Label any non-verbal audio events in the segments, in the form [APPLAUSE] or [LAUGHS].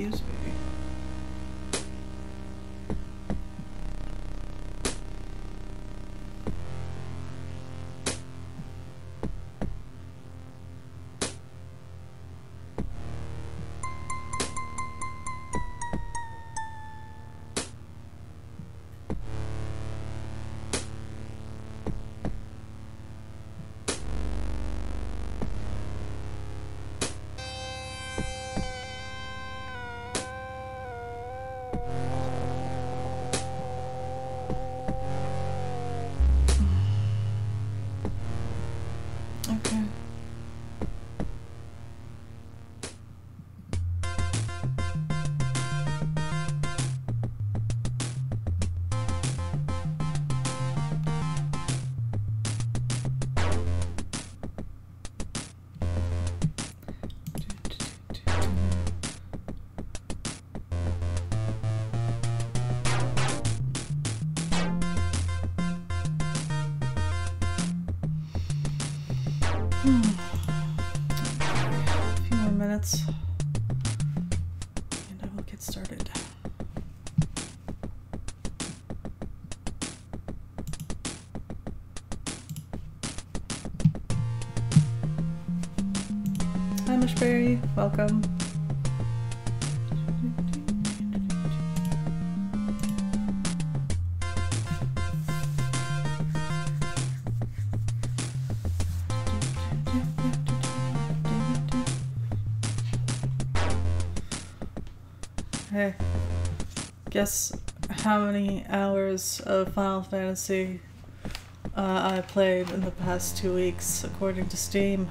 Excuse me. Hi, Welcome. Hey, guess how many hours of Final Fantasy uh, I played in the past two weeks, according to Steam?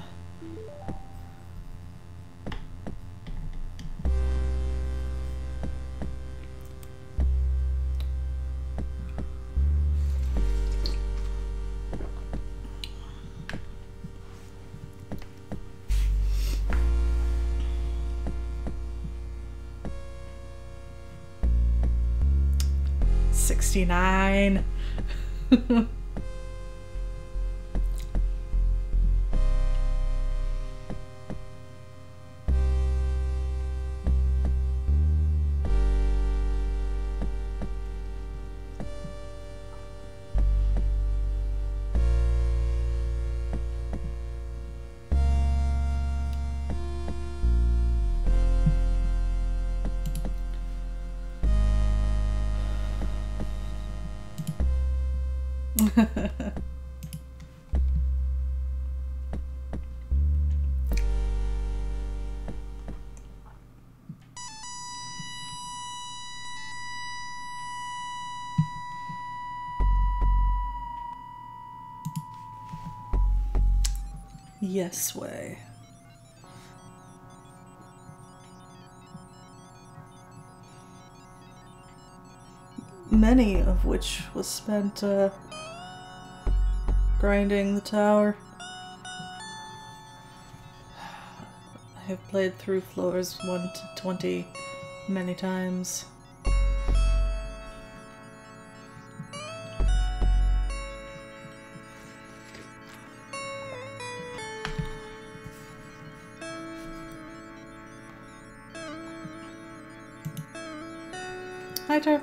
Yes way. Many of which was spent uh, grinding the tower. I have played through floors 1 to 20 many times.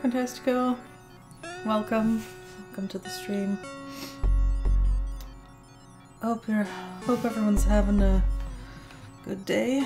Fantastico. Welcome. Welcome to the stream. Hope you're hope everyone's having a good day.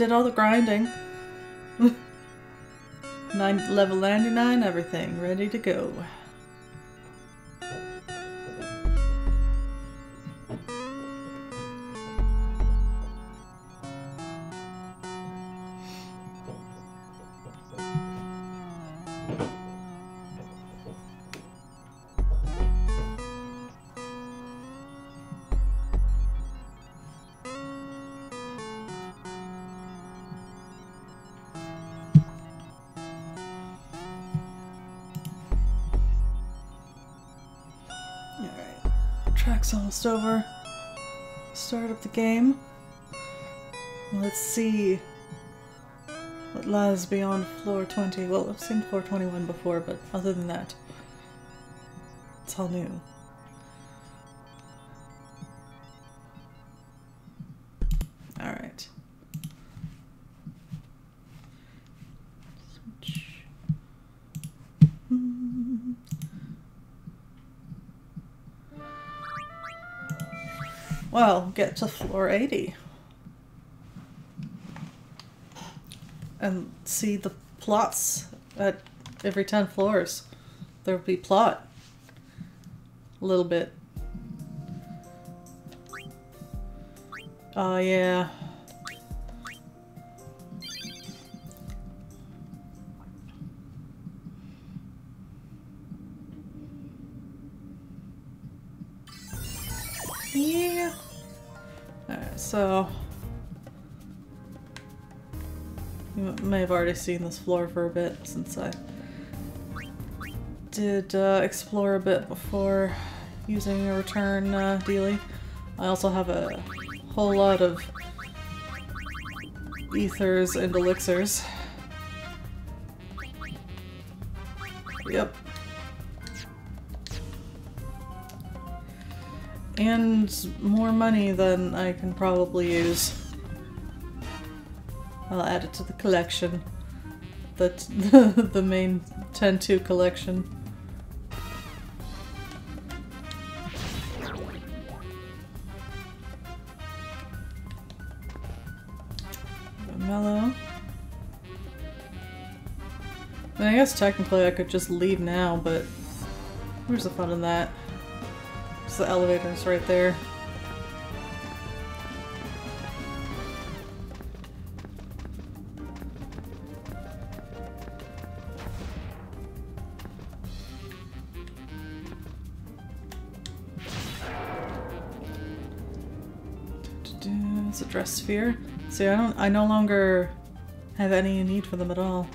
Did all the grinding. [LAUGHS] Nine, level 99, everything ready to go. See what lies beyond floor 20. Well, I've seen floor 21 before, but other than that, it's all new. Alright. Well, get to floor 80. And see the plots at every 10 floors. There will be plot. A little bit. Oh, yeah. Already seen this floor for a bit since I did uh, explore a bit before using a return uh, dealie. I also have a whole lot of ethers and elixirs. Yep. And more money than I can probably use. I'll add it to the collection. The, [LAUGHS] the main 10-2 collection. Mellow. I, mean, I guess technically I could just leave now, but where's the fun in that? It's the elevators right there. Sphere. See, I don't- I no longer have any need for them at all.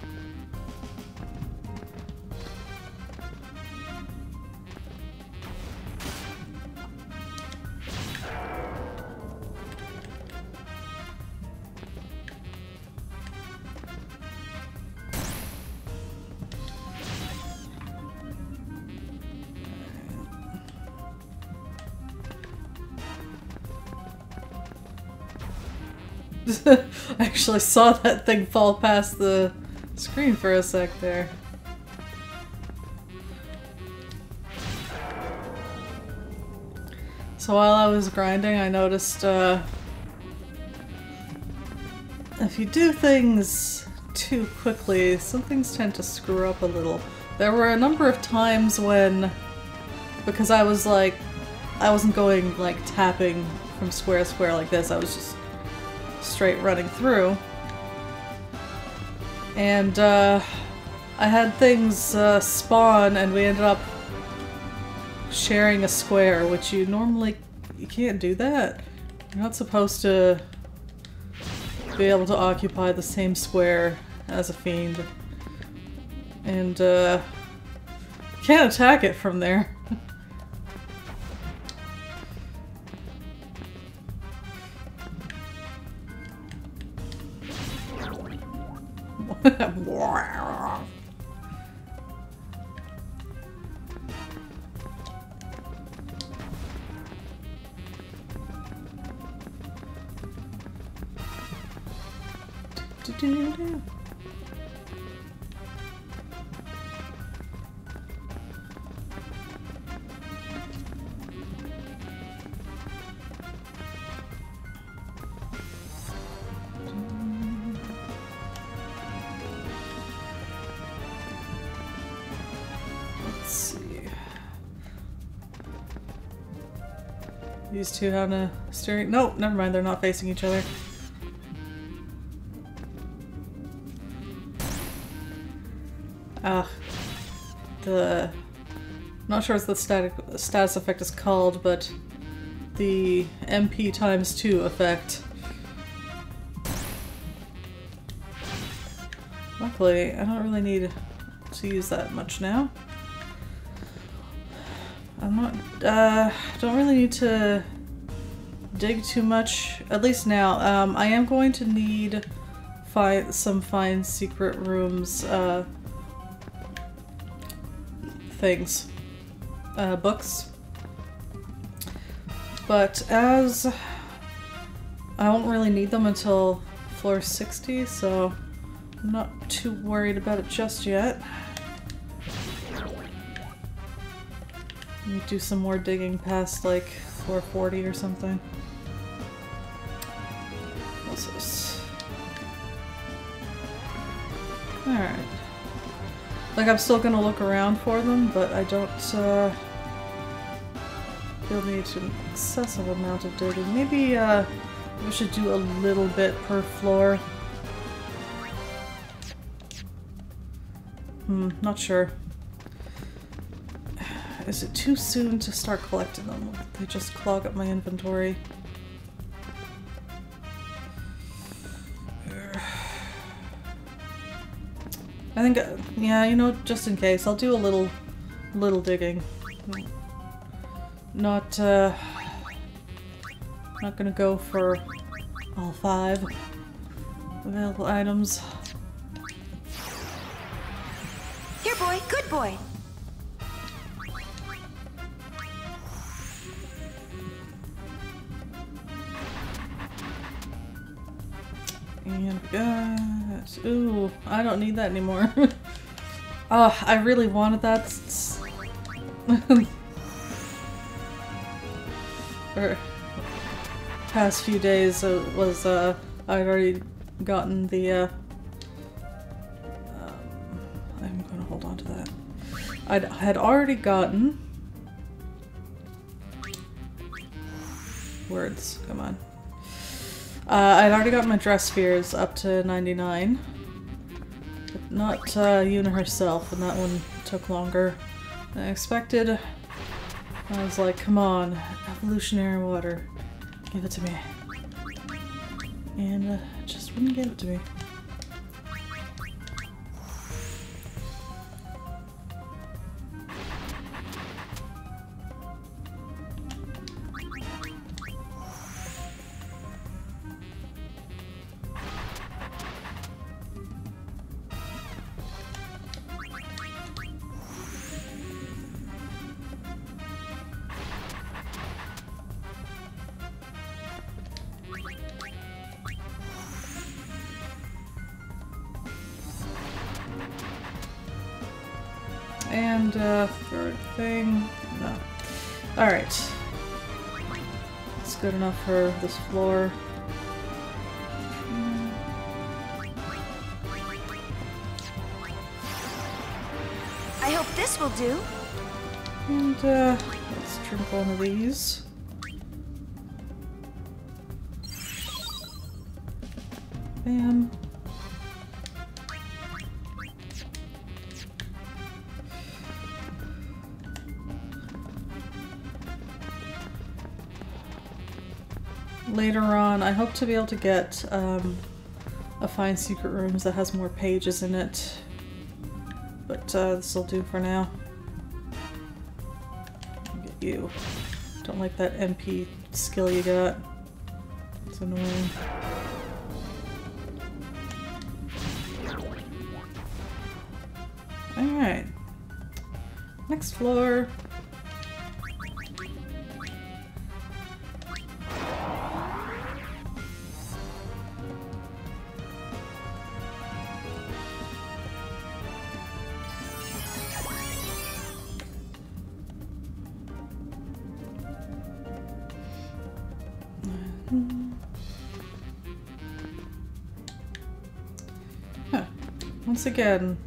Actually saw that thing fall past the screen for a sec there. So while I was grinding, I noticed uh, if you do things too quickly, some things tend to screw up a little. There were a number of times when, because I was like, I wasn't going like tapping from square to square like this, I was just straight running through. And uh, I had things uh, spawn and we ended up sharing a square, which you normally you can't do that. You're not supposed to be able to occupy the same square as a fiend. And uh, can't attack it from there. Let's two have a steering. Nope, never mind. They're not facing each other. Ah, the. Not sure what the static status effect is called, but the MP times two effect. Luckily, I don't really need to use that much now. I'm not, uh, don't really need to dig too much, at least now. Um, I am going to need find some fine secret rooms, uh, things, uh, books. But as I won't really need them until floor 60, so I'm not too worried about it just yet. Let me do some more digging past like 440 or something. Like I'm still gonna look around for them, but I don't uh, feel the need an excessive amount of digging. Maybe uh, we should do a little bit per floor. Hmm, not sure. Is it too soon to start collecting them? They just clog up my inventory. I think, uh, yeah, you know, just in case, I'll do a little, little digging. Not, uh, not gonna go for all five available items. Here, boy. Good boy. And ooh, I don't need that anymore. oh, [LAUGHS] I really wanted that. or [LAUGHS] past few days it was uh I'd already gotten the uh um, I'm gonna hold on to that. I had already gotten words, come on. Uh, I'd already got my dress spheres up to 99. But not uh, Yuna herself, and that one took longer than I expected. I was like, come on, evolutionary water, give it to me. And uh, just wouldn't give it to me. Enough for this floor. I hope this will do. And uh, let's drink one of these. Bam. Later on, I hope to be able to get um, a Find Secret Rooms that has more pages in it. But uh, this'll do for now. Get you. Don't like that MP skill you got. It's annoying. Alright. Next floor. Once again,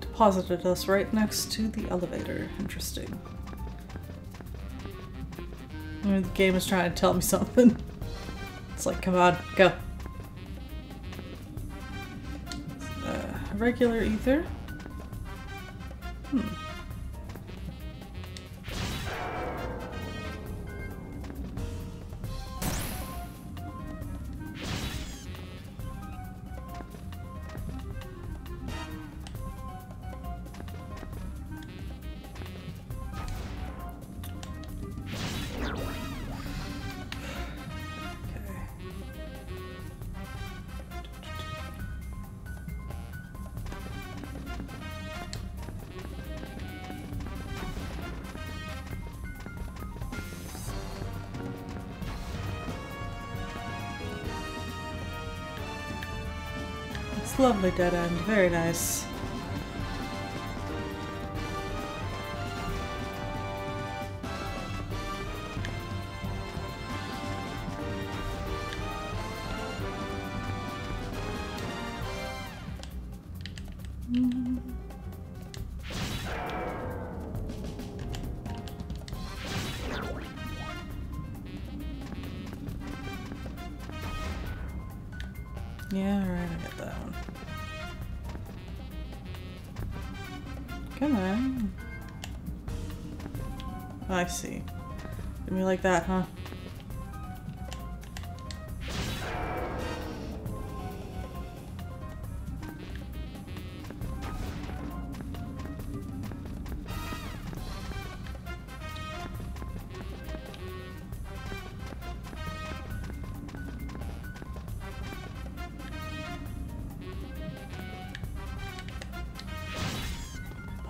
deposited us right next to the elevator. Interesting. The game is trying to tell me [LAUGHS] something. It's like, come on, go. Uh, regular ether. Hmm. Lovely dead end, very nice.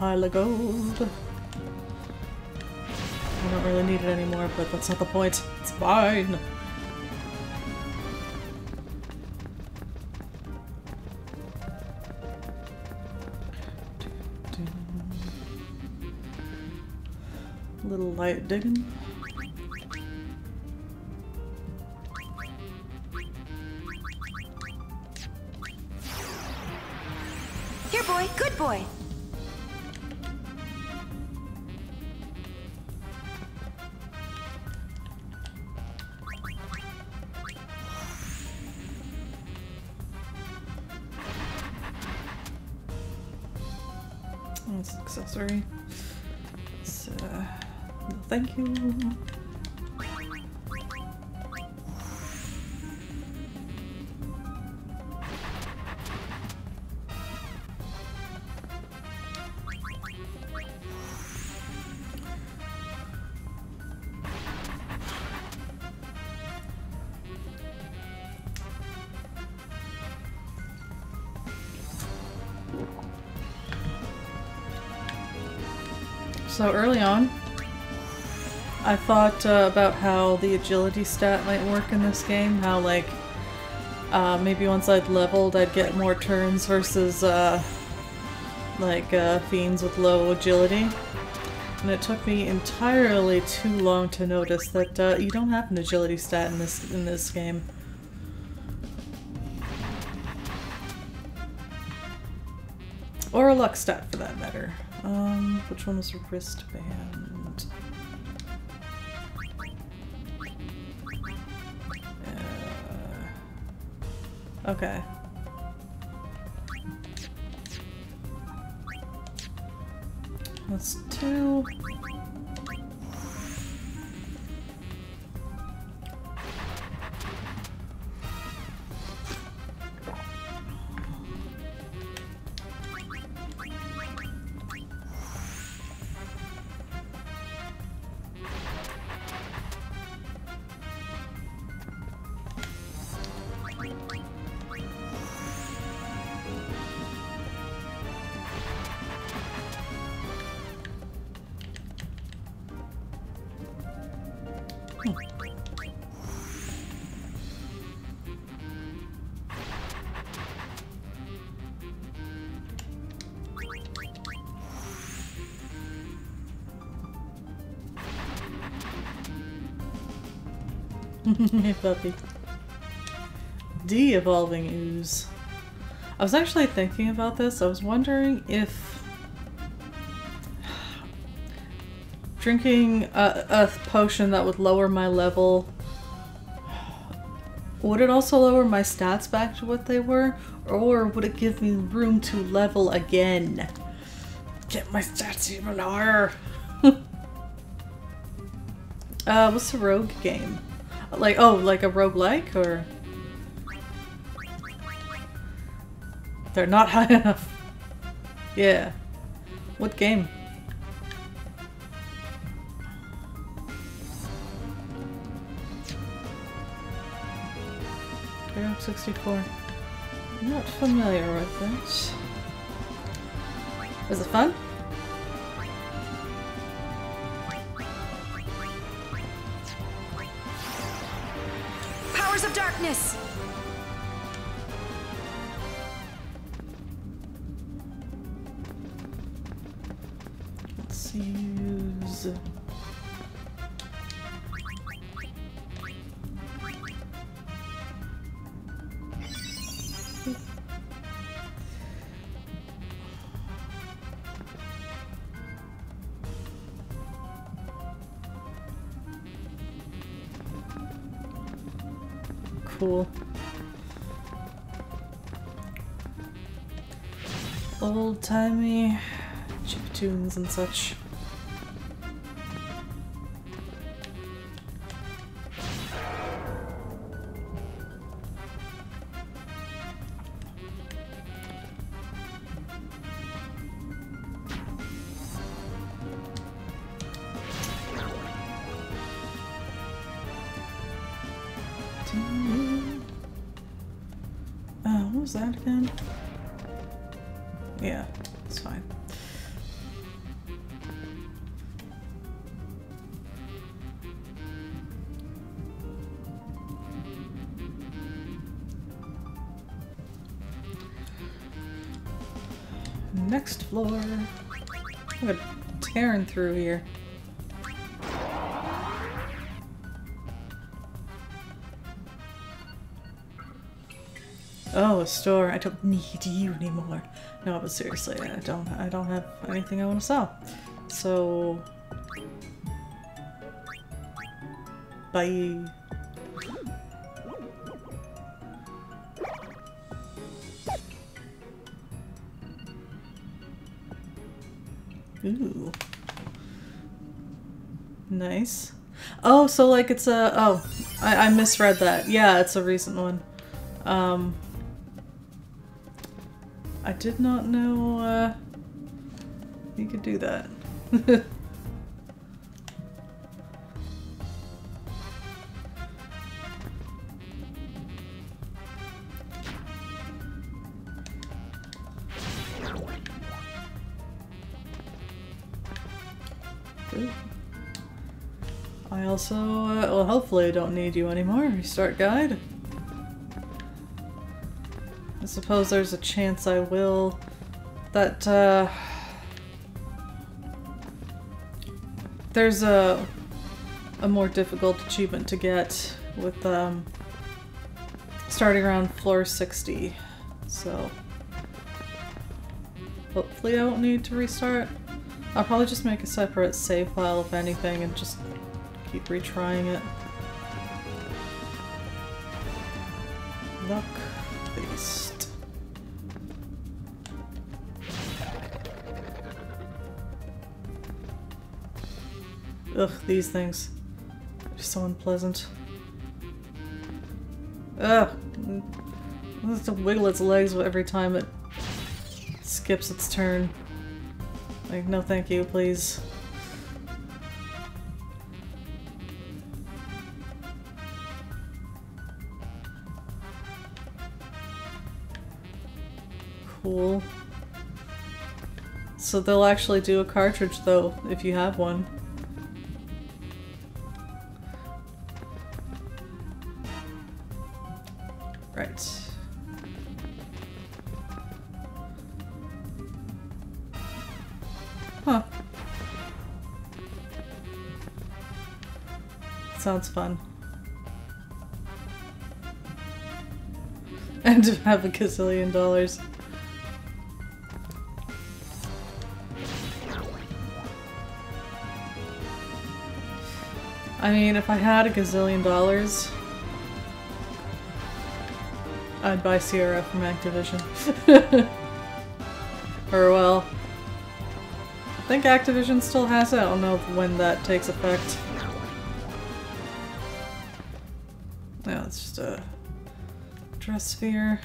Pile of gold. I don't really need it anymore, but that's not the point. It's fine. Little light digging. Thank you. So early on, I thought uh, about how the agility stat might work in this game. How like uh, maybe once I'd leveled, I'd get more turns versus uh, like uh, fiends with low agility. And it took me entirely too long to notice that uh, you don't have an agility stat in this in this game. Or a luck stat for that matter. Um, which one was a wristband? Okay. That's two. [LAUGHS] puppy. De-evolving ooze. I was actually thinking about this. I was wondering if drinking a, a potion that would lower my level would it also lower my stats back to what they were? Or would it give me room to level again? Get my stats even higher. [LAUGHS] uh, what's the rogue game? Like, oh, like a roguelike, or? They're not high [LAUGHS] enough. Yeah. What game? Hero 64. I'm not familiar with it. Is it fun? Darkness. Old timey chip tunes and such. Through here. Oh, a store. I don't need you anymore. No, but seriously, I don't I don't have anything I want to sell. So Bye. Oh, so like it's a- oh, I, I misread that. Yeah, it's a recent one. Um, I did not know, uh, you could do that. [LAUGHS] Also, uh, well, hopefully I don't need you anymore. Restart guide. I suppose there's a chance I will. That, uh... There's a, a more difficult achievement to get with, um... Starting around floor 60. So... Hopefully I won't need to restart. I'll probably just make a separate save file if anything and just keep retrying it. Luck based. Ugh, these things. They're so unpleasant. Ugh. It has to wiggle its legs every time it skips its turn. Like, no thank you, please. So they'll actually do a cartridge though, if you have one. Right. Huh. Sounds fun. [LAUGHS] And to have a gazillion dollars. I mean, if I had a gazillion dollars, I'd buy Sierra from Activision. [LAUGHS] or well, I think Activision still has it. I don't know when that takes effect. Yeah, it's just a dress sphere.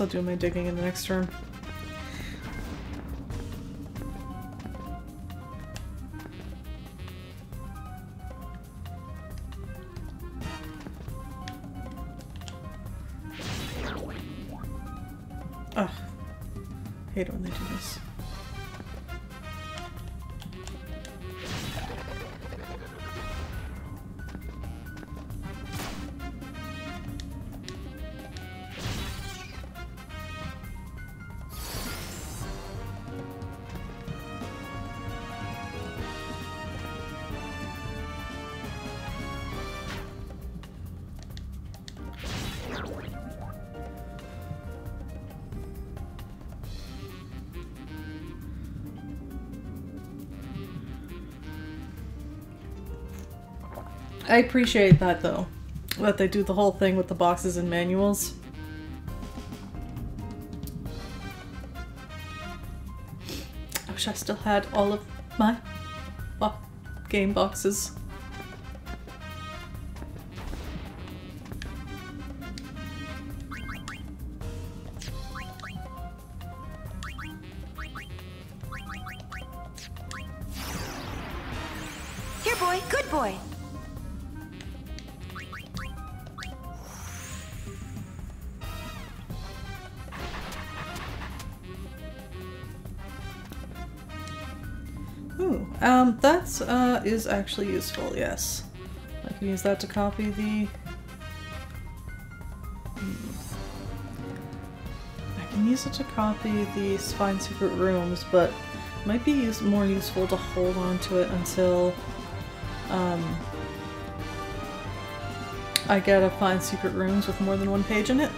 I'll do my digging in the next turn. I appreciate that though. That they do the whole thing with the boxes and manuals. I wish I still had all of my bo game boxes. Here, boy. Good boy. Um, that uh, is actually useful, yes. I can use that to copy the... Hmm. I can use it to copy the Spine Secret Rooms, but it might be use more useful to hold on to it until um, I get a Find Secret Rooms with more than one page in it.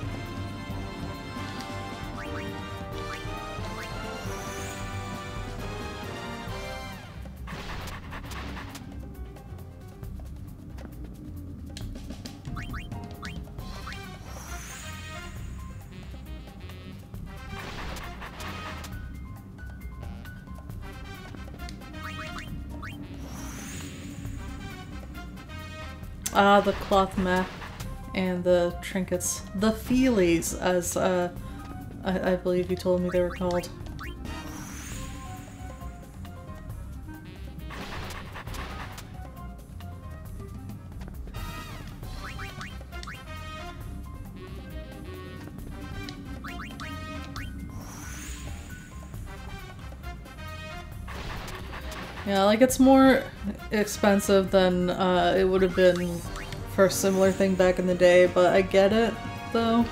Cloth map and the trinkets. The feelies, as uh, I, I believe you told me they were called. Yeah, like it's more expensive than uh, it would have been for a similar thing back in the day, but I get it, though.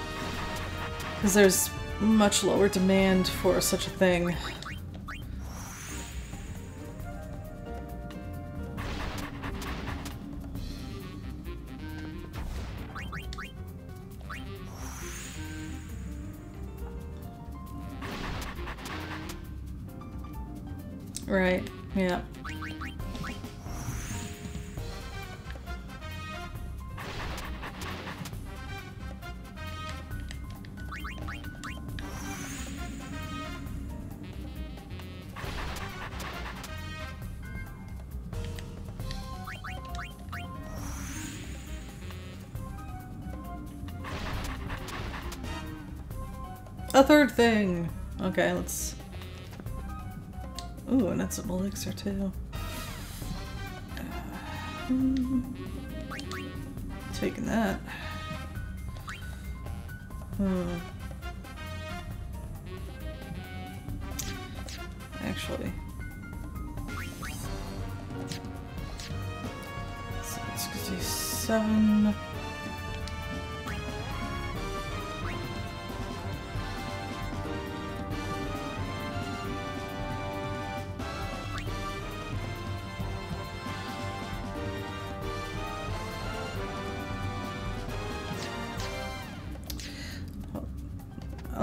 Because there's much lower demand for such a thing. Elixir too. Uh, taking that. Hmm. Actually. 67...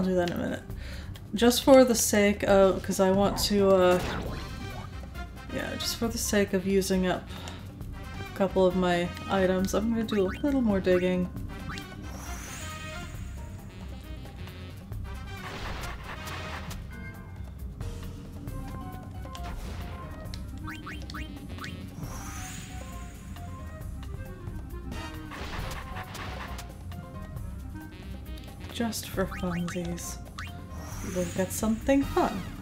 I'll do that in a minute. Just for the sake of, because I want to, uh, yeah, just for the sake of using up a couple of my items, I'm gonna do a little more digging. Just for funsies. We'll get something fun.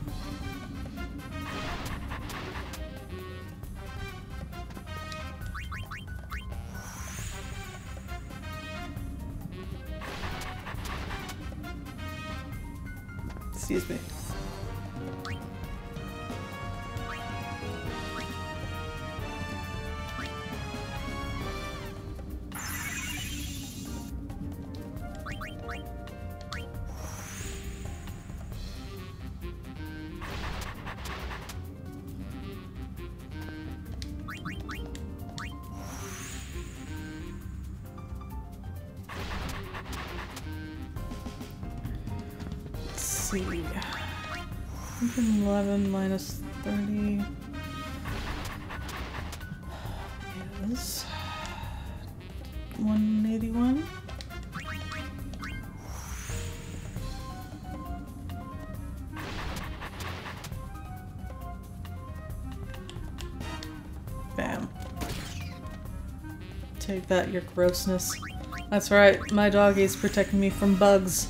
See. 111 minus 30 is 181. Bam. Take that, your grossness. That's right, my doggy's protecting me from bugs.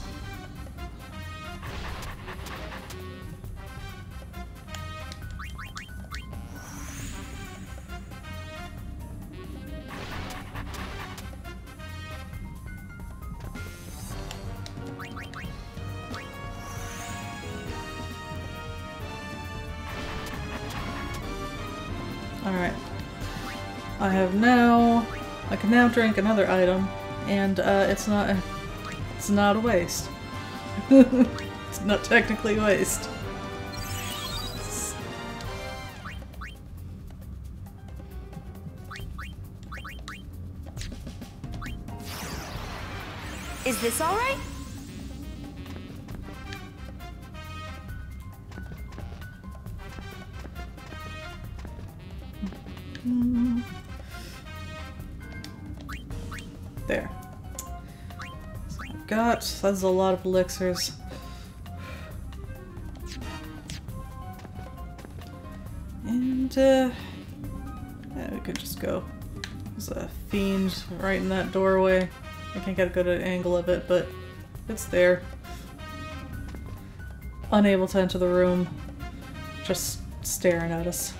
Another item, and uh, it's not... [LAUGHS] It's not a waste. [LAUGHS] it's not technically a waste. Is this all right? That's a lot of elixirs. And, uh... Yeah, we could just go. There's a fiend right in that doorway. I can't get a good angle of it, but it's there. Unable to enter the room. Just staring at us.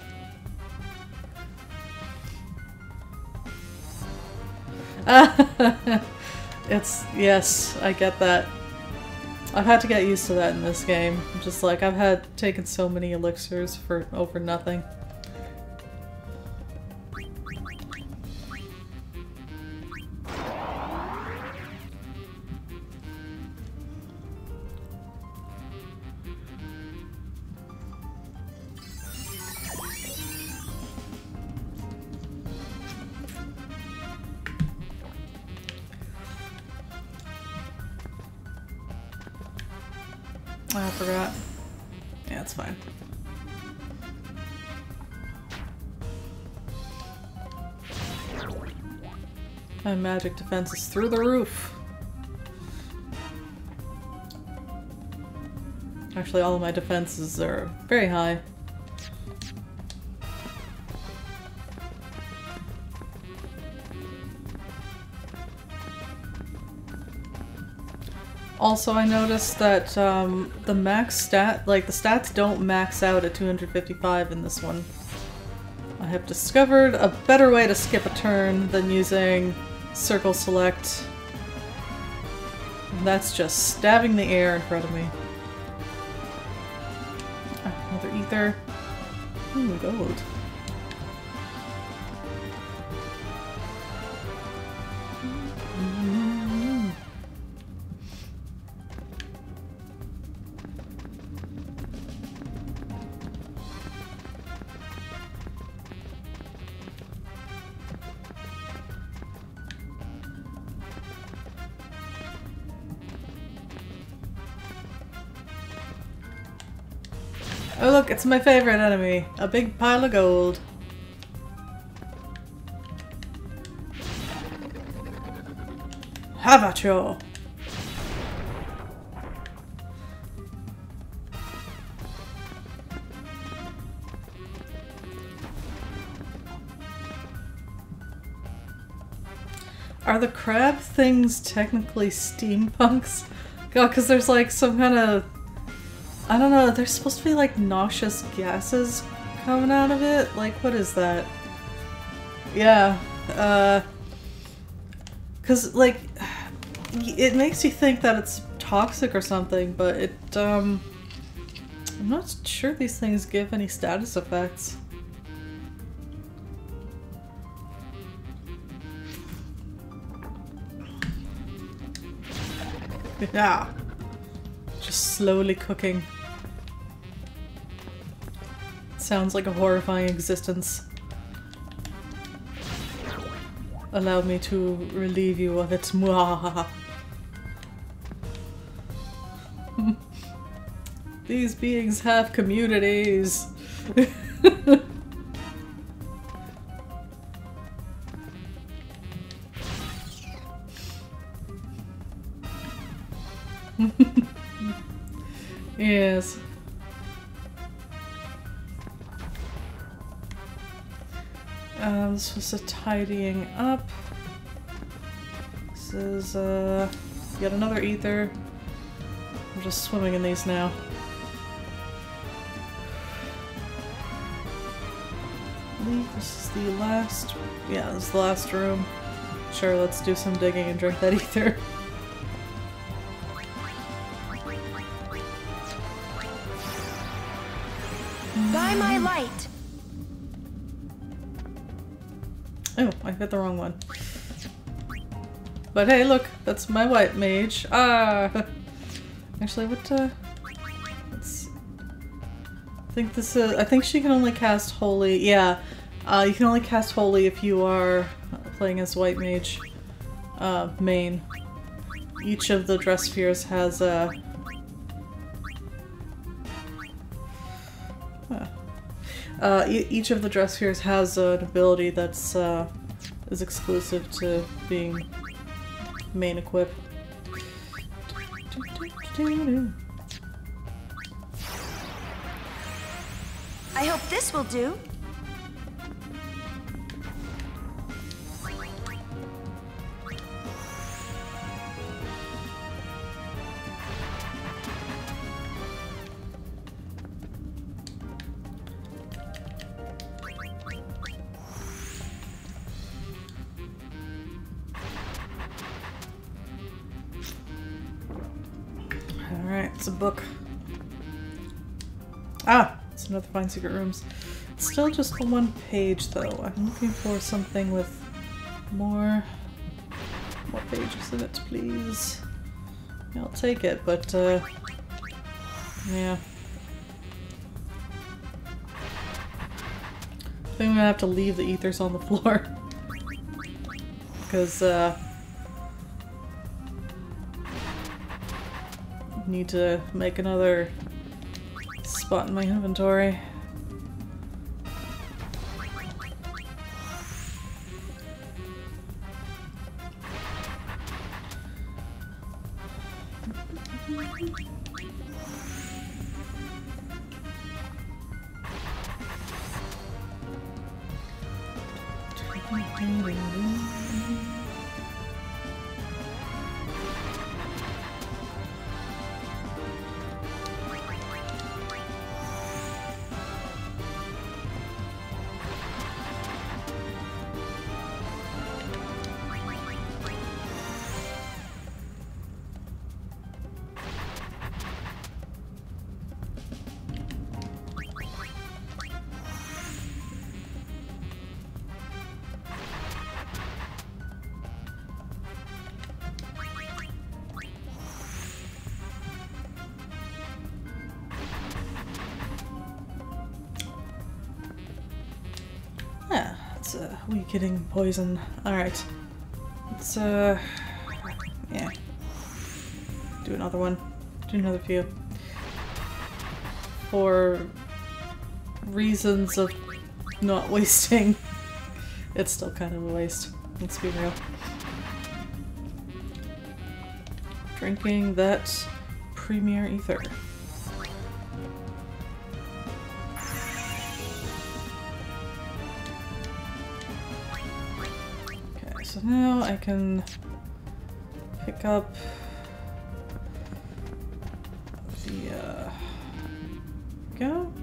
[LAUGHS] it's yes, I get that. I've had to get used to that in this game. Just like I've had taken so many elixirs for over nothing. My magic defense is through the roof. Actually, all of my defenses are very high. Also, I noticed that um, the max stat, like the stats don't max out at 255 in this one. I have discovered a better way to skip a turn than using circle select. And that's just stabbing the air in front of me. Ah, another ether. Ooh, gold. Oh look, it's my favorite enemy. A big pile of gold. Have at you! Are the crab things technically steampunks? God, because there's like some kind of I don't know, there's supposed to be like nauseous gases coming out of it? Like, what is that? Yeah, uh. Cause, like, it makes you think that it's toxic or something, but it, um. I'm not sure these things give any status effects. Yeah. Just slowly cooking. Sounds like a horrifying existence. Allow me to relieve you of its mwahaha. [LAUGHS] These beings have communities. [LAUGHS] tidying up. This is uh, yet another ether. I'm just swimming in these now. I believe this is the last. Yeah, this is the last room. Sure, let's do some digging and drink that [LAUGHS] ether. Hit the wrong one. But hey, look, that's my white mage. Ah! [LAUGHS] Actually, what, uh... Let's... I think this is... I think she can only cast Holy. Yeah. Uh, you can only cast Holy if you are playing as white mage. Uh, main. Each of the dress spheres has a... Uh, each of the dress spheres has an ability that's uh, is exclusive to being main equip. I hope this will do. Find Secret Rooms. It's still just the one page though. I'm looking for something with more... More pages in it, please. I'll take it, but uh... Yeah. I think I'm gonna have to leave the ethers on the [LAUGHS] floor. Because, uh... Need to make another spot in my inventory. [LAUGHS] it's a weakening poison. Alright. Let's, uh... Yeah. Do another one. Do another few. For reasons of not [LAUGHS] wasting. It's still kind of a waste. Let's be real. Drinking that Premier Ether. Can pick up the, uh, go.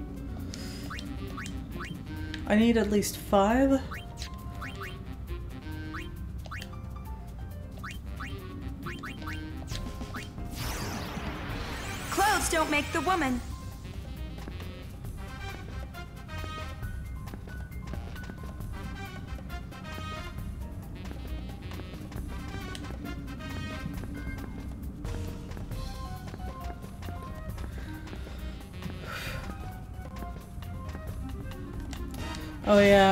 I need at least five. Clothes don't make the woman.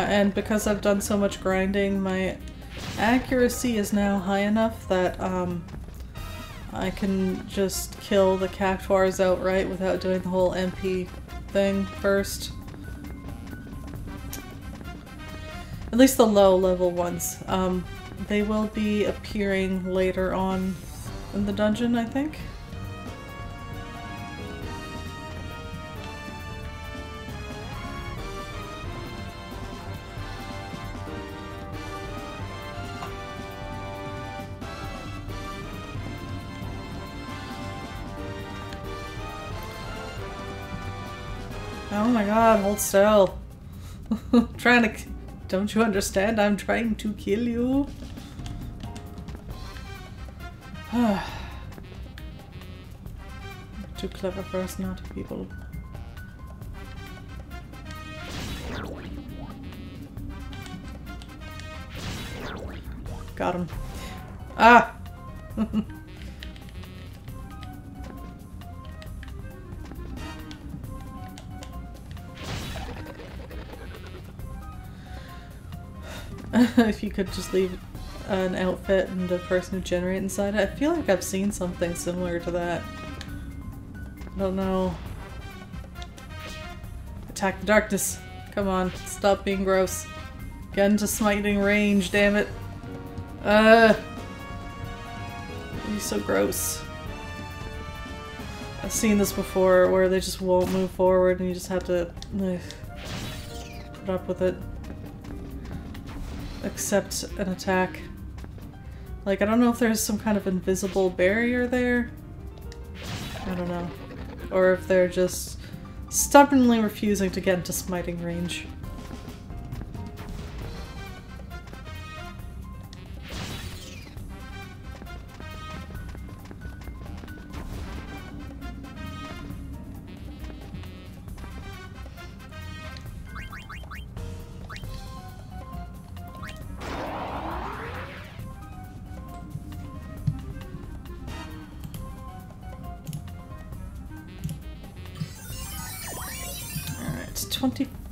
And because I've done so much grinding, my accuracy is now high enough that um, I can just kill the cactuars outright without doing the whole MP thing first. At least the low level ones. Um, they will be appearing later on in the dungeon, I think. Hold still. [LAUGHS] trying to. Don't you understand? I'm trying to kill you. [SIGHS] Too clever for us not people. got him. Could just leave an outfit and a person who generate inside it. I feel like I've seen something similar to that. I don't know. Attack the darkness. Come on, stop being gross. Get into smiting range, damn it. Uh He's so gross. I've seen this before where they just won't move forward and you just have to ugh, put up with it. Accept an attack. Like, I don't know if there's some kind of invisible barrier there. I don't know. Or if they're just stubbornly refusing to get into smiting range.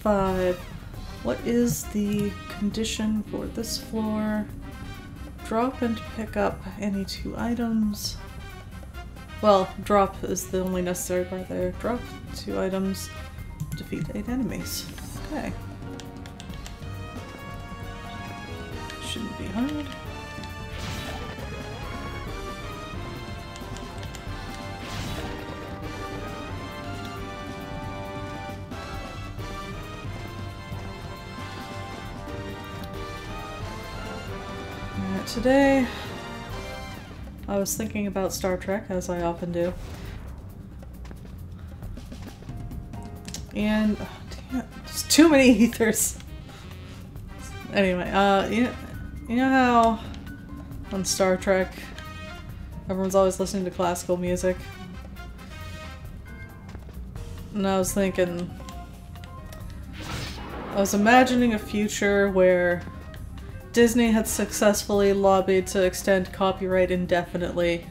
25. What is the condition for this floor? Drop and pick up any two items. Well, drop is the only necessary part there. Drop two items, defeat eight enemies. Okay. I was thinking about Star Trek, as I often do. And, oh, damn, there's too many ethers. Anyway, uh, you, you know how on Star Trek everyone's always listening to classical music? And I was thinking, I was imagining a future where Disney had successfully lobbied to extend copyright indefinitely.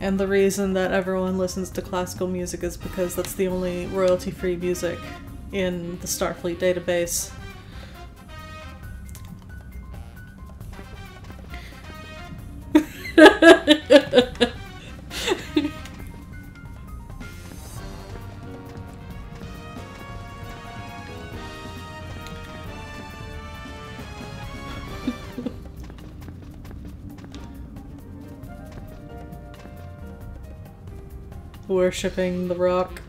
And the reason that everyone listens to classical music is because that's the only royalty free music in the Starfleet database. Worshipping the rock.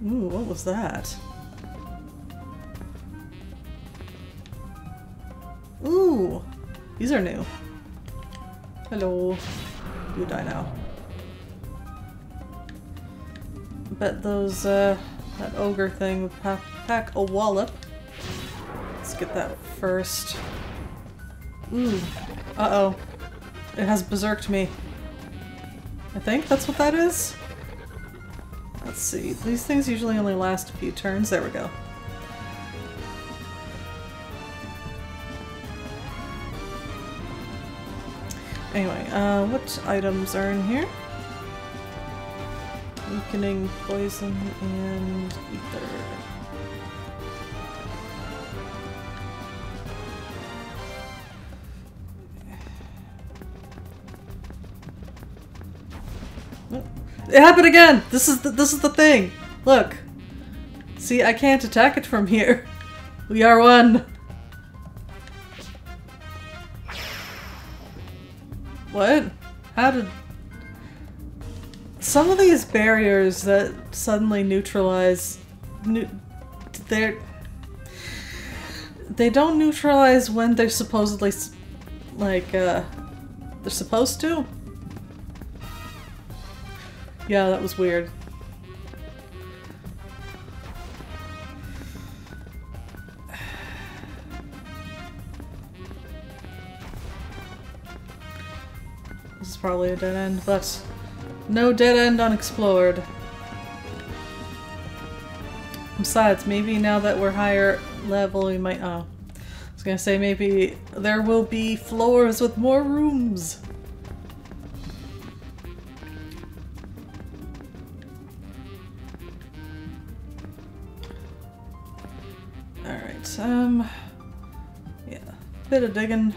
What was that? Are new. Hello. You die now. Bet those, uh, that ogre thing would pa pack a wallop. Let's get that first. Ooh. Uh-oh. It has berserked me. I think that's what that is? Let's see. These things usually only last a few turns. There we go. Uh, what items are in here? Weakening, poison, and ether. It happened again! This is the, this is the thing! Look! See, I can't attack it from here. [LAUGHS] We are one! Barriers that suddenly neutralize... Nu they're... They don't neutralize when they're supposedly... Like, uh... They're supposed to? Yeah, that was weird. This is probably a dead end, but no dead end unexplored. Besides, maybe now that we're higher level, we might. Oh. I was gonna say maybe there will be floors with more rooms. Alright, um. Yeah. Bit of digging.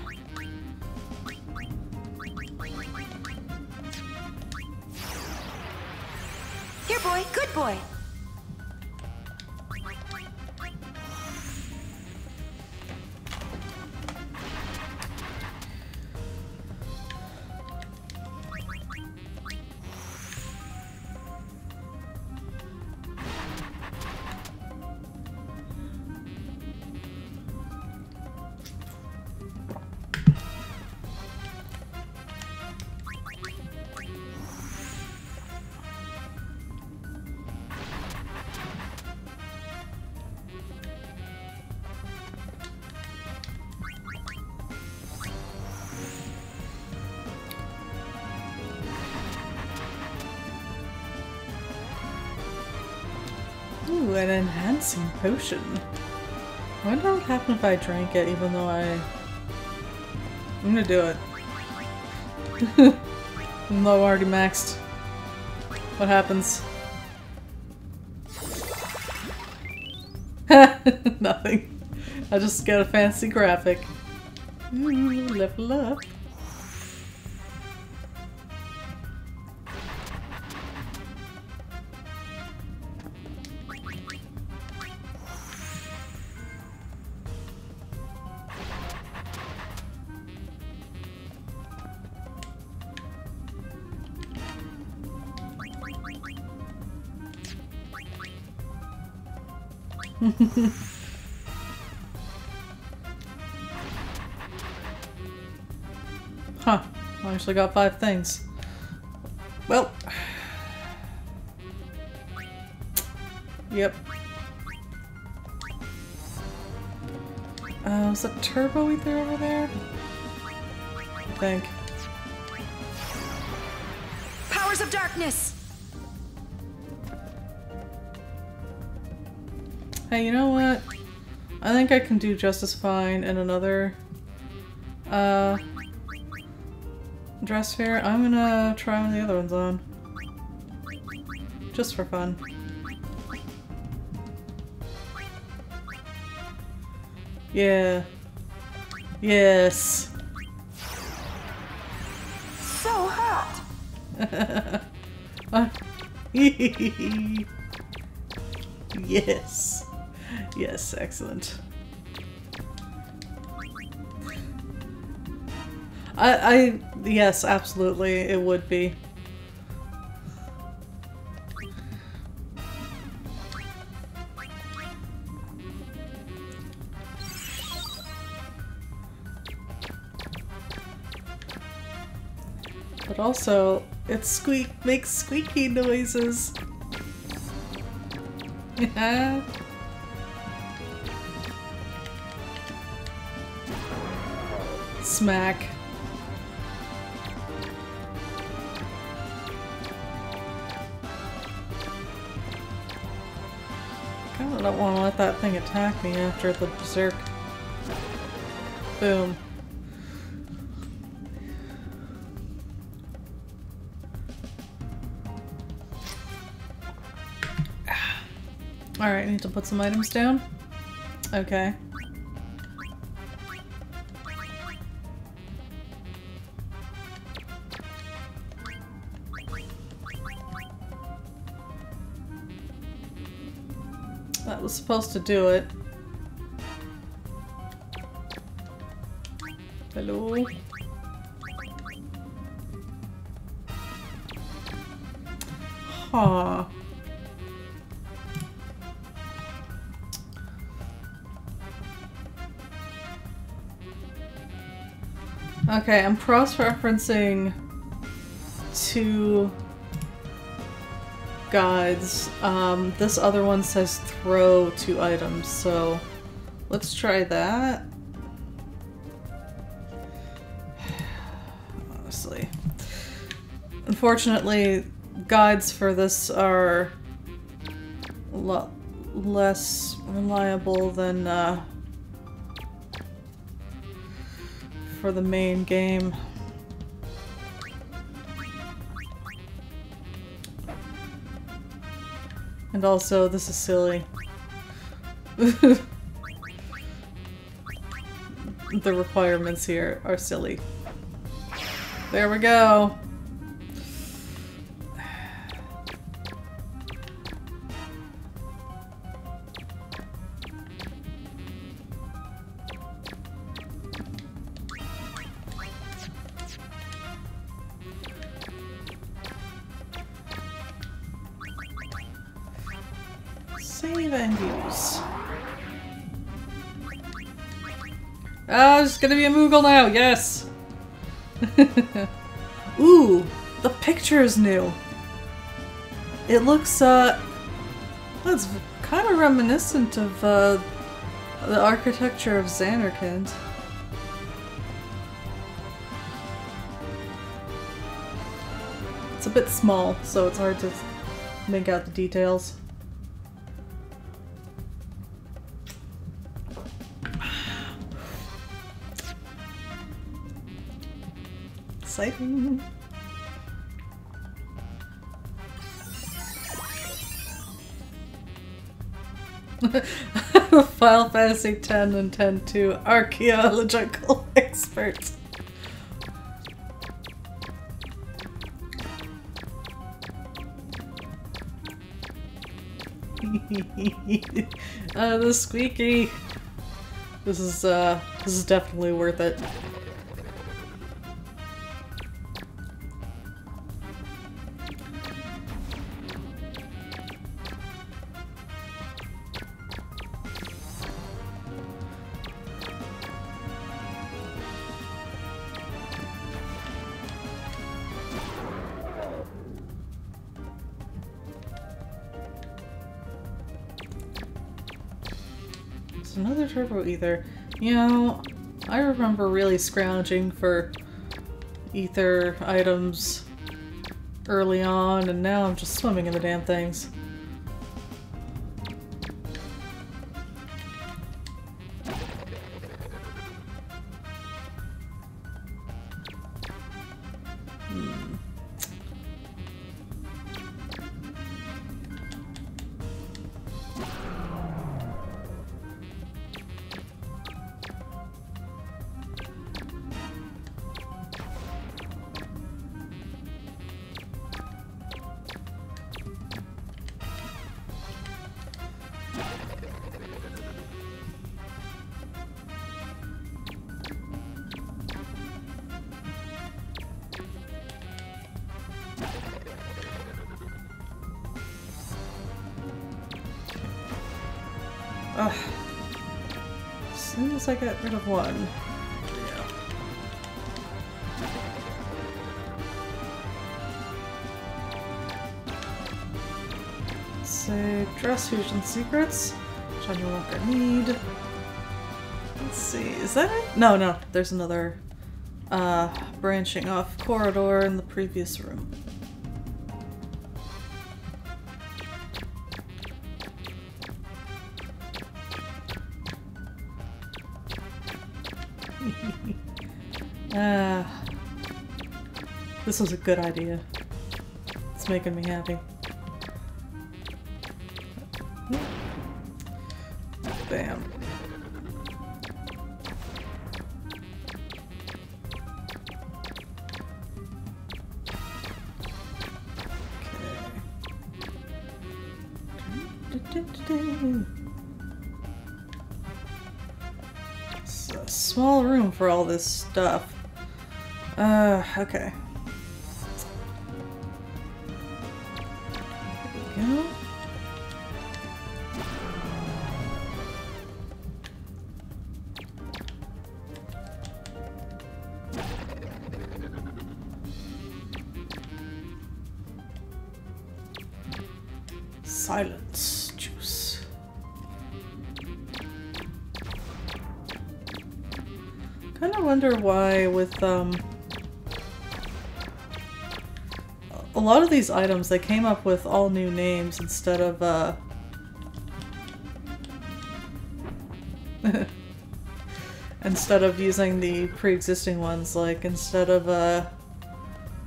Potion. I wonder what would happen if I drank it even though I... I'm gonna do it. [LAUGHS] even though I'm already maxed. What happens? [LAUGHS] Nothing. I just get a fancy graphic. Level up. Actually got five things. Well. Yep. Uh, was that turbo ether over there? I think. Powers of darkness. Hey, you know what? I think I can do just as fine in another uh dress sphere. I'm gonna try one of the other ones on. Just for fun. Yeah. Yes. So hot. Uh, [LAUGHS] yes. Yes, excellent. I, I, yes, absolutely, it would be. But also, it squeak makes squeaky noises. Yeah. [LAUGHS] Smack. Kinda don't want to let that thing attack me after the berserk. Boom. [SIGHS] Alright, I need to put some items down. Okay. Supposed to do it. Hello? Huh. Okay, I'm cross-referencing to guides. Um, this other one says throw two items, so let's try that. [SIGHS] Honestly. Unfortunately, guides for this are a lot less reliable than uh, for the main game. And also, this is silly. [LAUGHS] the requirements here are silly. There we go. Gonna be a Moogle now, yes! [LAUGHS] Ooh, the picture is new. It looks, uh, that's kind of reminiscent of, uh, the architecture of Zanarkand. It's a bit small, so it's hard to make out the details. Exciting. [LAUGHS] Final Fantasy 10 and 10 2 archaeological [LAUGHS] experts. [LAUGHS] uh, the squeaky. This is uh, this is definitely worth it. Ether. You know, I remember really scrounging for ether items early on, and now I'm just swimming in the damn things. I get rid of one. Say dress fusion secrets, which I no longer need. Let's see, is that it? No, no, there's another uh, branching off corridor in the previous room. This was a good idea. It's making me happy. Bam. Small room for all this stuff. Uh, okay. Um a lot of these items they came up with all new names instead of uh [LAUGHS] instead of using the pre-existing ones like instead of uh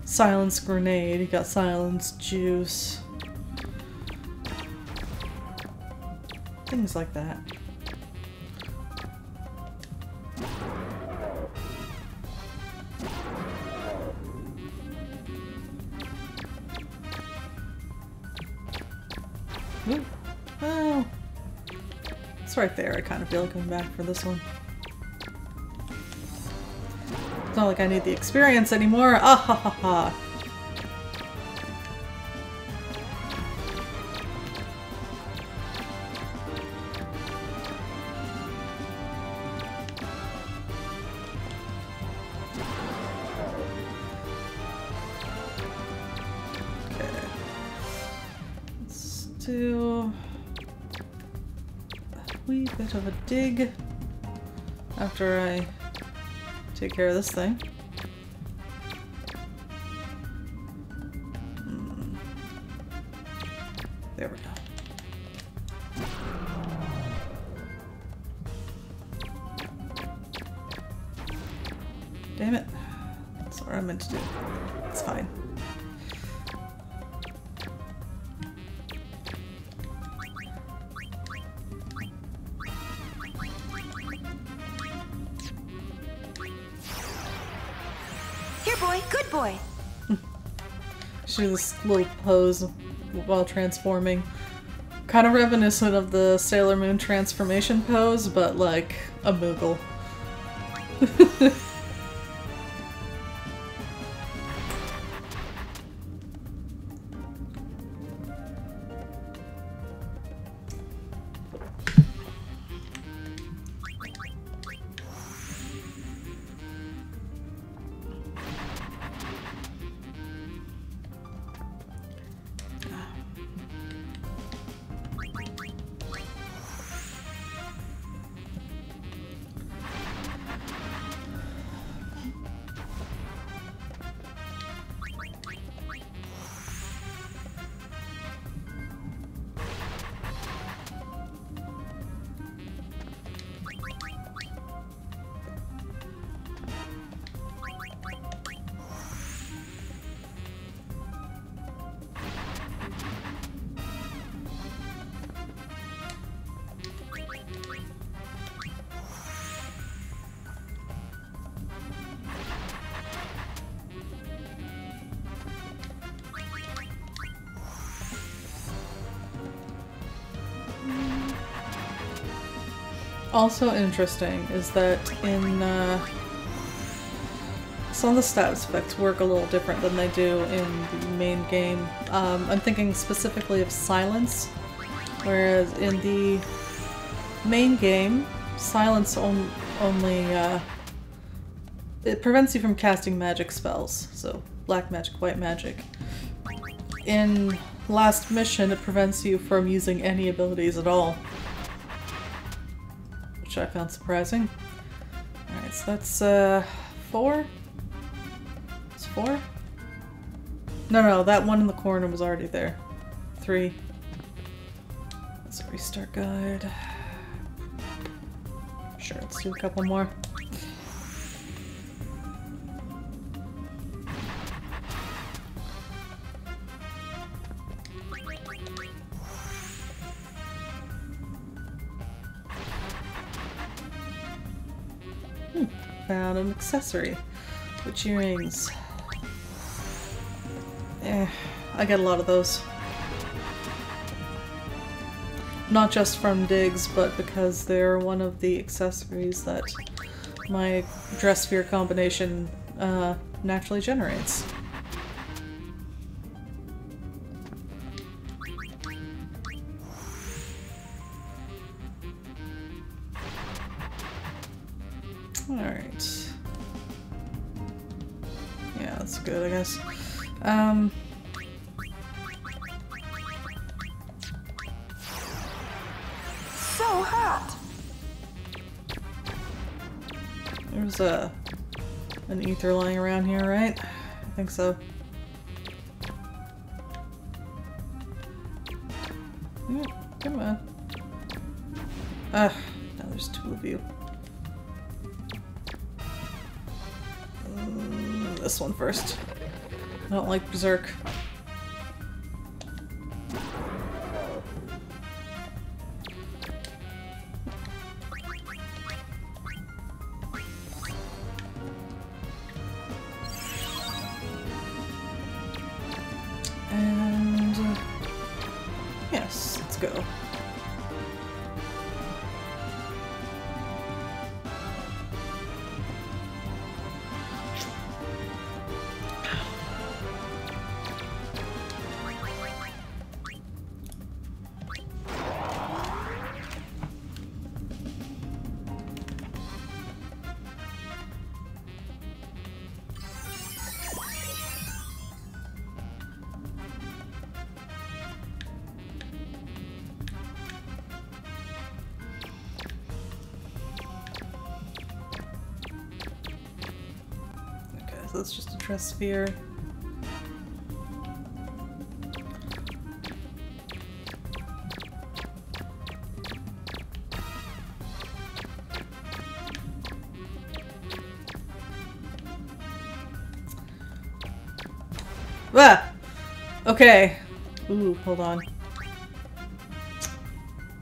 silence grenade you got silence juice. Things like that right there. I kind of feel like coming back for this one. It's not like I need the experience anymore. Ah ha ha ha. After I take care of this thing. She this little pose while transforming. Kind of reminiscent of the Sailor Moon transformation pose, but like a Moogle. [LAUGHS] Also interesting is that in uh, some of the stats effects work a little different than they do in the main game. Um, I'm thinking specifically of silence, whereas in the main game, silence on only uh, it prevents you from casting magic spells, so black magic, white magic. In last mission, it prevents you from using any abilities at all which I found surprising. Alright, so that's uh four? It's four? No, no, that one in the corner was already there. Three. That's a restart guide. Sure, let's do a couple more. Accessory. Which earrings? Eh, I get a lot of those. Not just from digs, but because they're one of the accessories that my dress sphere combination uh, naturally generates. Think so. Yeah, come on. Ah, now there's two of you. Mm, this one first. I don't like Berserk. That's just a dress sphere. Ah! Okay. Ooh, hold on.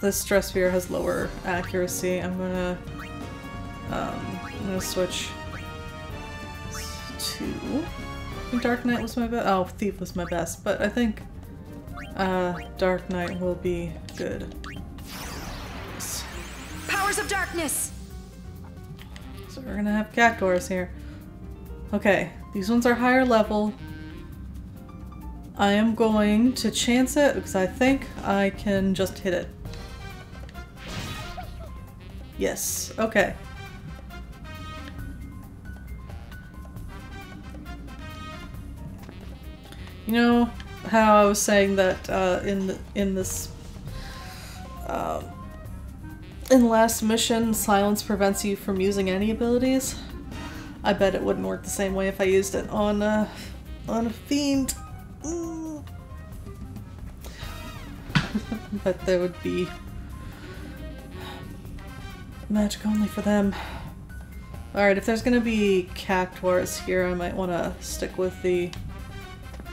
This dress sphere has lower accuracy. I'm gonna um I'm gonna switch Dark Knight was my best. Oh, Thief was my best, but I think uh, Dark Knight will be good. Powers of darkness. So we're gonna have Cactuars here. Okay, these ones are higher level. I am going to chance it because I think I can just hit it. Yes, okay. You know how I was saying that uh, in the, in this um, in last mission, silence prevents you from using any abilities. I bet it wouldn't work the same way if I used it on uh, on a fiend. Mm. [LAUGHS] but there would be magic only for them. Alright, if there's gonna be cactuars here, I might want to stick with the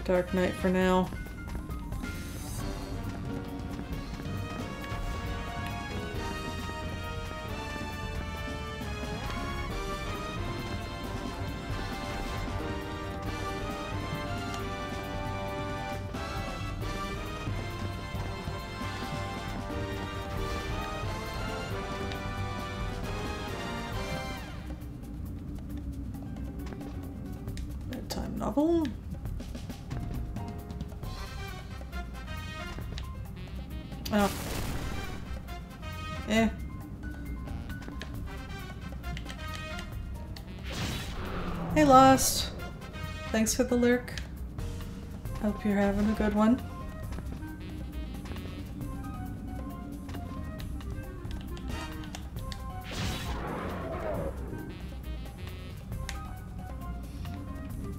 Dark Knight for now. Thanks for the lurk. Hope you're having a good one.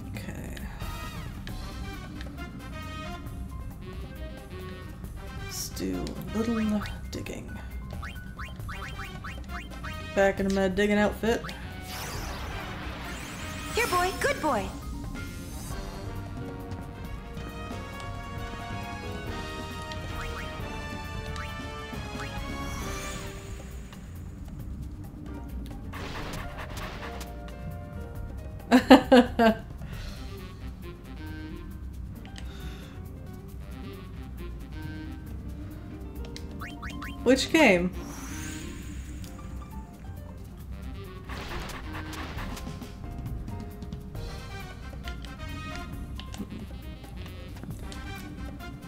Okay. Let's do a little digging. Back in my digging outfit. Here, boy. Good boy. Which game?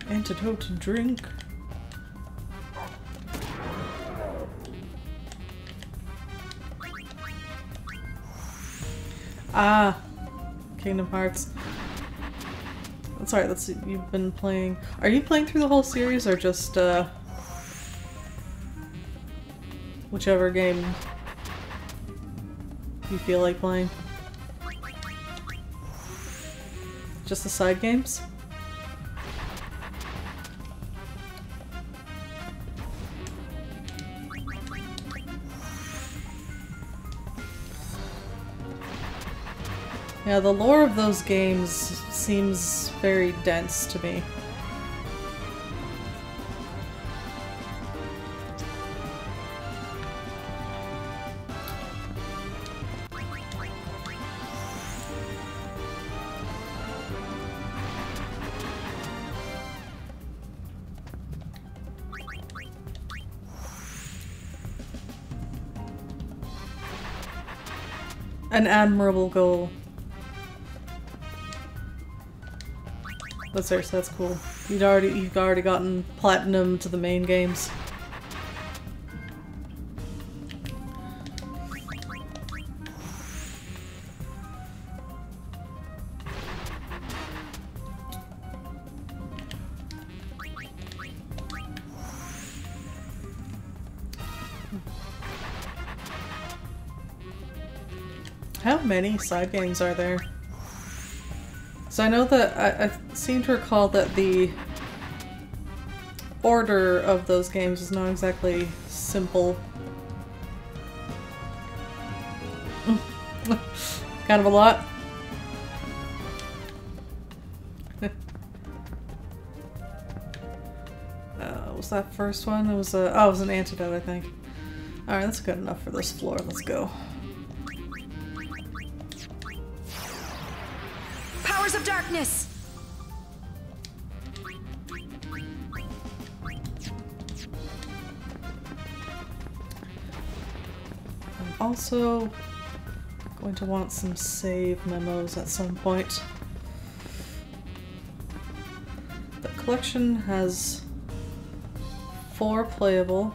Antidote to drink. Ah, Kingdom Hearts. That's alright, that's you've been playing. Are you playing through the whole series or just uh whichever game you feel like playing. Just the side games? Yeah, the lore of those games seems very dense to me. An admirable goal. But seriously, that's cool. You'd already you've already gotten platinum to the main games. Many side games are there? So I know that I, I seem to recall that the order of those games is not exactly simple. [LAUGHS] kind of a lot. [LAUGHS] uh, was that first one? It was a oh, it was an antidote, I think. All right, that's good enough for this floor. Let's go. Darkness! I'm also going to want some save memos at some point. The collection has four playable,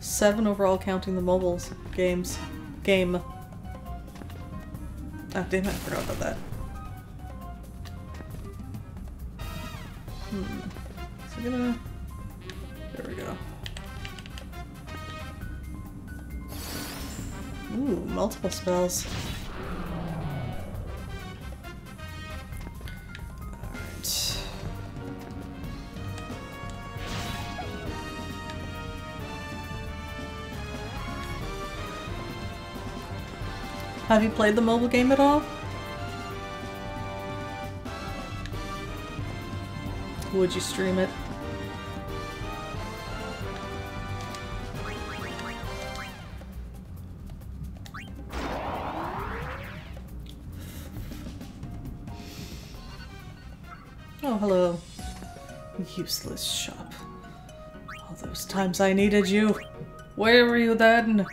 seven overall counting the mobiles games game. Ah, damn it, I forgot about that. Hmm. Gonna. There we go. Ooh, multiple spells. Have you played the mobile game at all? Would you stream it? Oh, hello. Useless shop. All those times I needed you. Where were you then?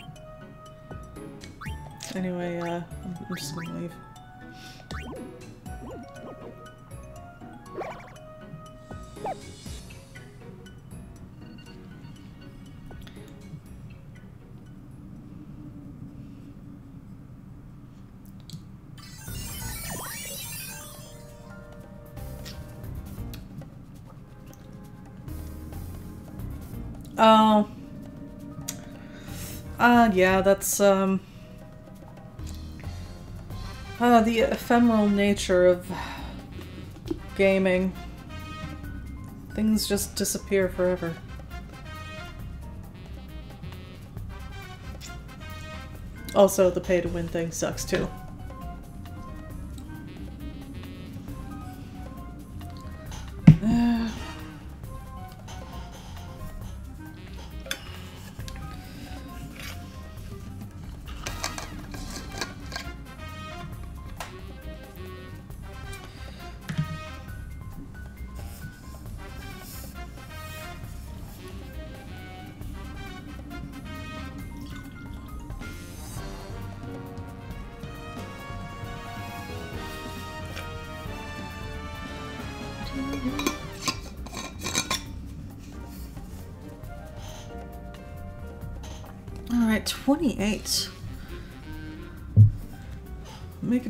Yeah, that's, um... Uh, the ephemeral nature of gaming. Things just disappear forever. Also, the pay to win thing sucks too.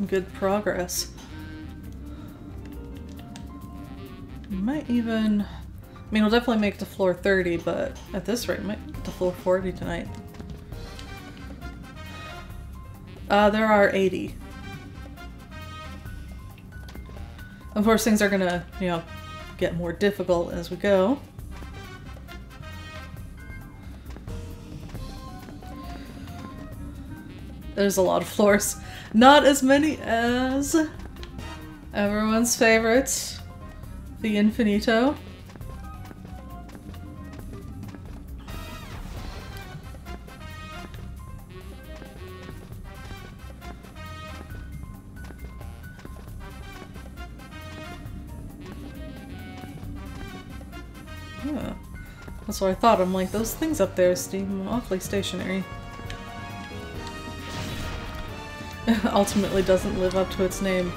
Good progress. Might even... I mean, we'll definitely make to floor 30, but at this rate, might the floor 40 tonight. Uh, there are 80. Of course, things are gonna, you know, get more difficult as we go. There's a lot of floors. Not as many as everyone's favorite, the Infinito. Yeah. That's what I thought. I'm like, those things up there seem awfully stationary. Ultimately doesn't live up to its name.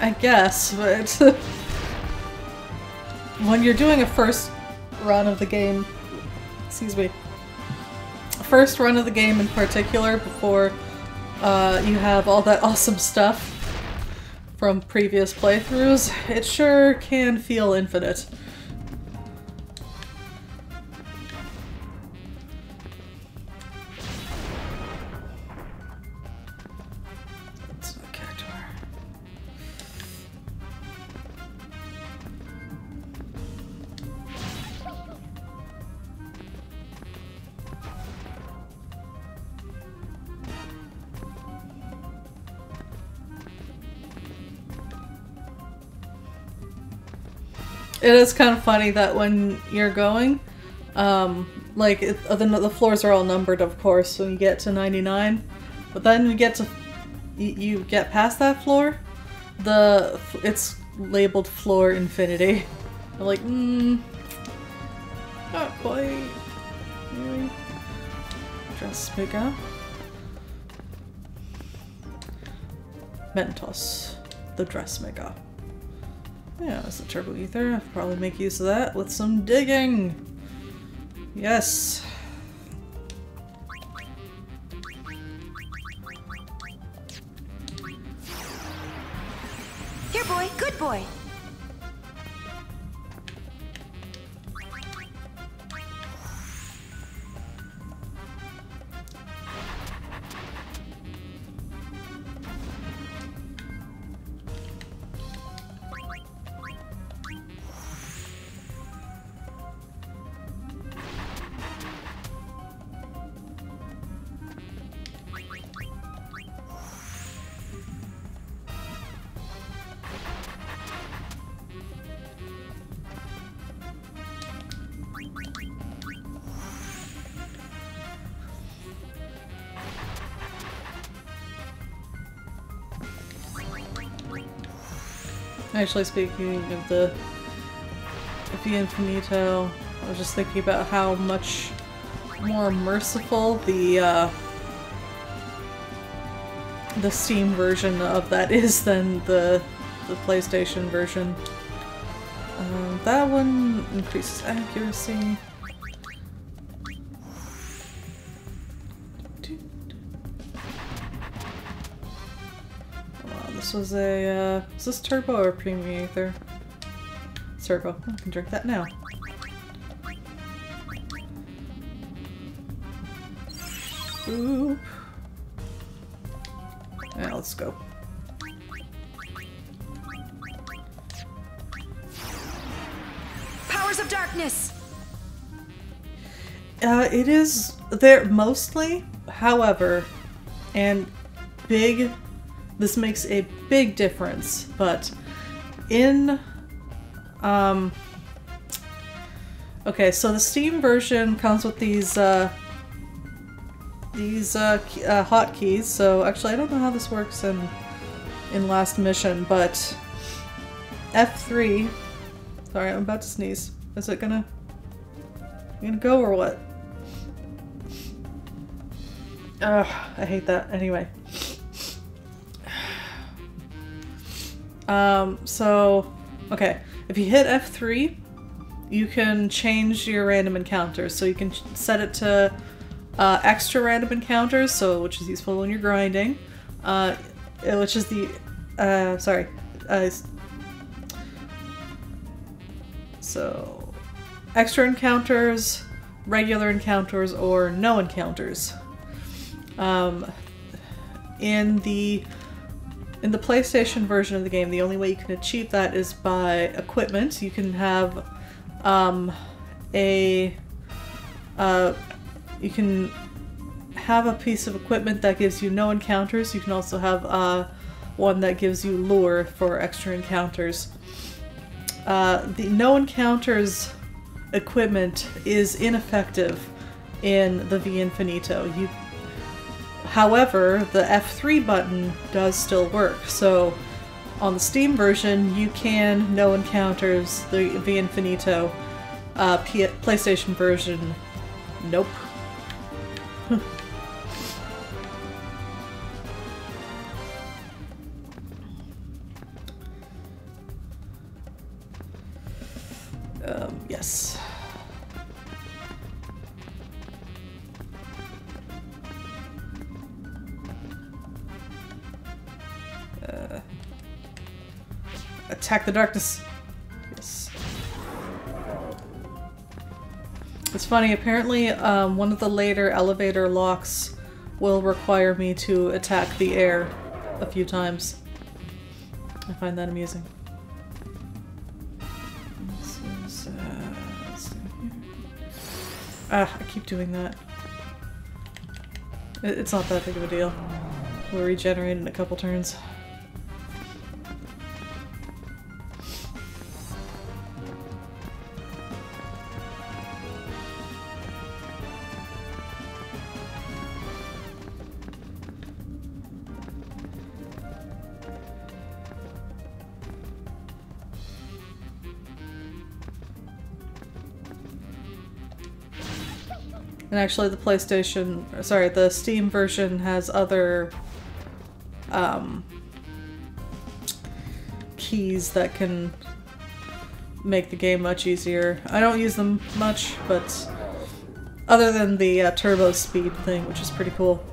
I guess, but... [LAUGHS] when you're doing a first run of the game... Excuse me. First run of the game in particular, before uh, you have all that [LAUGHS] awesome stuff from previous playthroughs, it sure can feel infinite. It is kind of funny that when you're going, um, like it, uh, the, the floors are all numbered, of course, when you get to 99, but then you get to you, you get past that floor, the it's labeled floor infinity. [LAUGHS] I'm like, hmm, not quite. Really. Dressmiga. Mentos, the dressmaker. Yeah, it's the turbo ether. Probably make use of that with some digging. Yes. Actually, speaking of the of the Infinito, I was just thinking about how much more merciful the uh, the Steam version of that [LAUGHS] is than the the PlayStation version. Um, that one increases accuracy. Was a, uh, is this turbo or premium ether? It's turbo. I can drink that now. Oop. Yeah, let's go. Powers of darkness. Uh, it is there mostly, however, and big. This makes a big difference, but in um. Okay, so the Steam version comes with these uh, these uh, uh, hotkeys. So actually, I don't know how this works in in last mission, but F3. Sorry, I'm about to sneeze. Is it gonna gonna go or what? Ugh, I hate that. Anyway. Um, so, okay. If you hit F3, you can change your random encounters. So you can set it to uh, extra random encounters, so which is useful when you're grinding. Uh, uh, which is the, uh, sorry, uh, so extra encounters, regular encounters or no encounters. Um, in the in the PlayStation version of the game, the only way you can achieve that is by equipment. You can have um, a uh, you can have a piece of equipment that gives you no encounters. You can also have uh, one that gives you lure for extra encounters. Uh, the no encounters equipment is ineffective in the Via Infinito. You, however, the F3 button does still work. So on the Steam version, you can no encounters the Via Infinito. Uh, PlayStation version, nope. [LAUGHS] um, yes. Attack the darkness. Yes. It's funny, apparently um, one of the later elevator locks will require me to attack the air a few times. I find that amusing. Is, uh. Ah, I keep doing that. It's not that big of a deal. We'll regenerate in a couple turns. And actually, the PlayStation, sorry, the Steam version has other um, keys that can make the game much easier. I don't use them much, but other than the uh, turbo speed thing, which is pretty cool.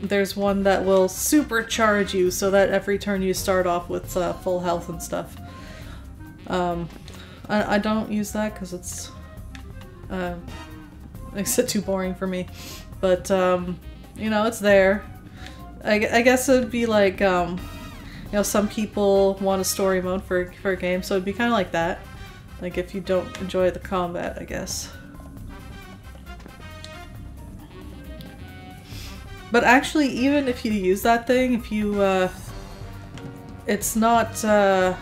There's one that will supercharge you so that every turn you start off with uh, full health and stuff. Um, I, I don't use that because it's uh, makes [LAUGHS] it too boring for me. But um, you know, it's there. I, I guess it'd be like um, you know, some people want a story mode for for a game, so it'd be kind of like that. Like if you don't enjoy the combat, I guess. But actually, even if you use that thing, if you, uh, it's not uh,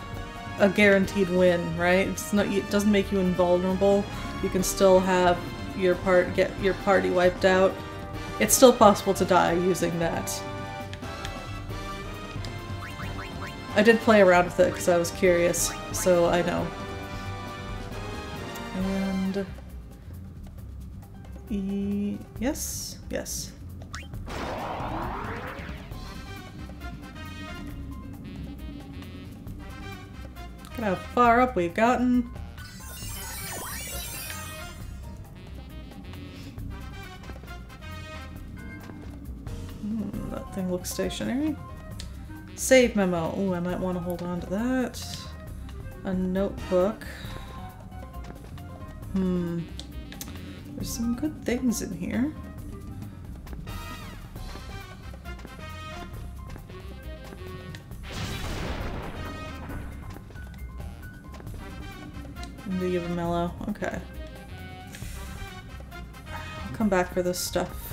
a guaranteed win, right? It's not. It doesn't make you invulnerable. You can still have your part get your party wiped out. It's still possible to die using that. I did play around with it because I was curious, so I know. And e yes, yes. Look at how far up we've gotten. That thing looks stationary. Save memo. Oh, I might want to hold on to that. A notebook. Hmm. There's some good things in here. Leave a mellow. Okay. I'll come back for this stuff.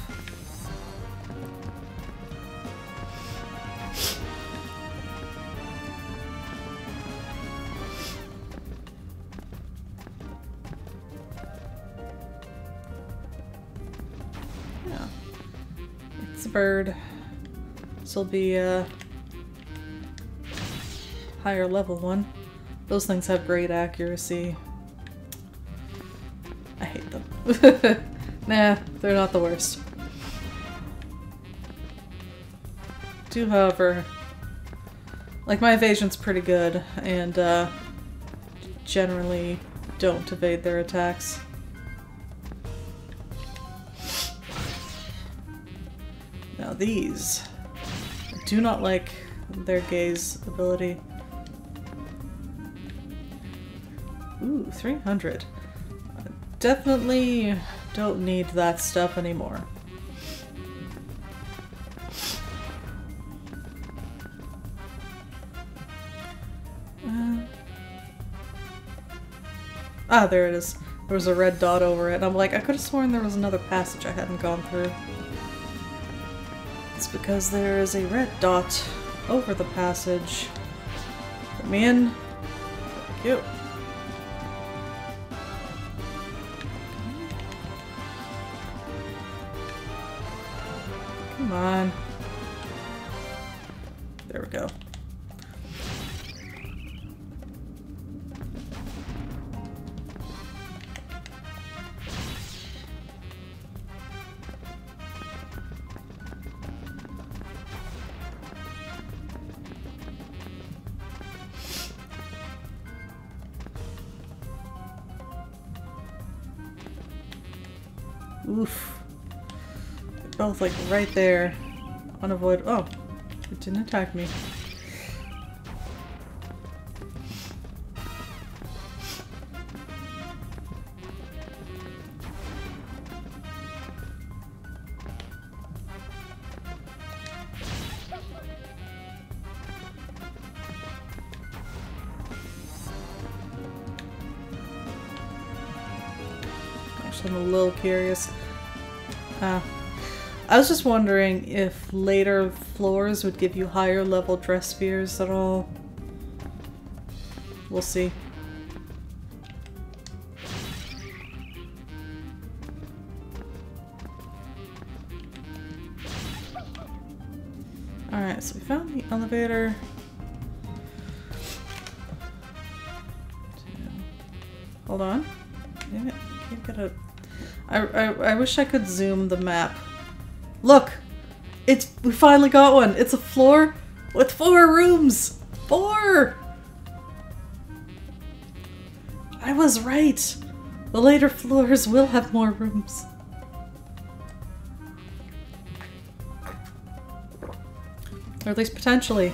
This will be a higher level one. Those things have great accuracy. I hate them. [LAUGHS] nah, they're not the worst. Do, however, like my evasion's pretty good, and uh, generally don't evade their attacks. Now these, I do not like their gaze ability. Ooh, 300. definitely don't need that stuff anymore. Uh, ah, there it is. There was a red dot over it. I'm like, I could have sworn there was another passage I hadn't gone through. It's because there is a red dot over the passage. Let me in. Thank you. Come on. There we go. Oof. They're both like right there. Unavoid- oh. It didn't attack me. I'm a little curious. I was just wondering if later floors would give you higher level dress spheres at all. We'll see. Alright, so we found the elevator. Hold on. Can't get a... I, I, I wish I could zoom the map. Look! It's we finally got one. It's a floor with four rooms. Four. I was right. The later floors will have more rooms. Or at least potentially.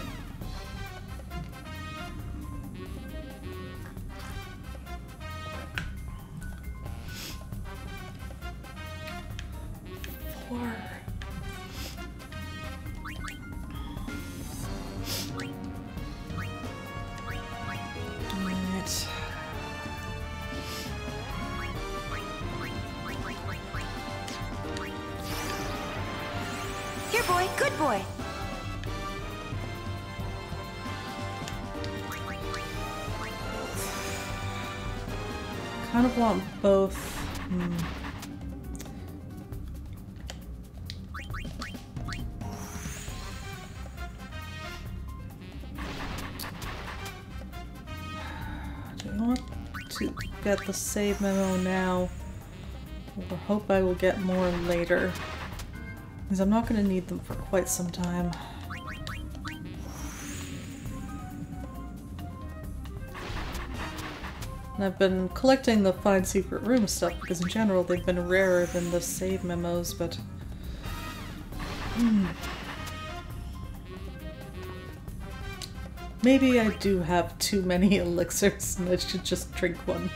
Save memo now? Hope I will get more later? Because I'm not going to need them for quite some time. And I've been collecting the Find Secret Room stuff because in general they've been rarer than the save memos, but... Hmm. Maybe I do have too many [LAUGHS] elixirs and I should just drink one.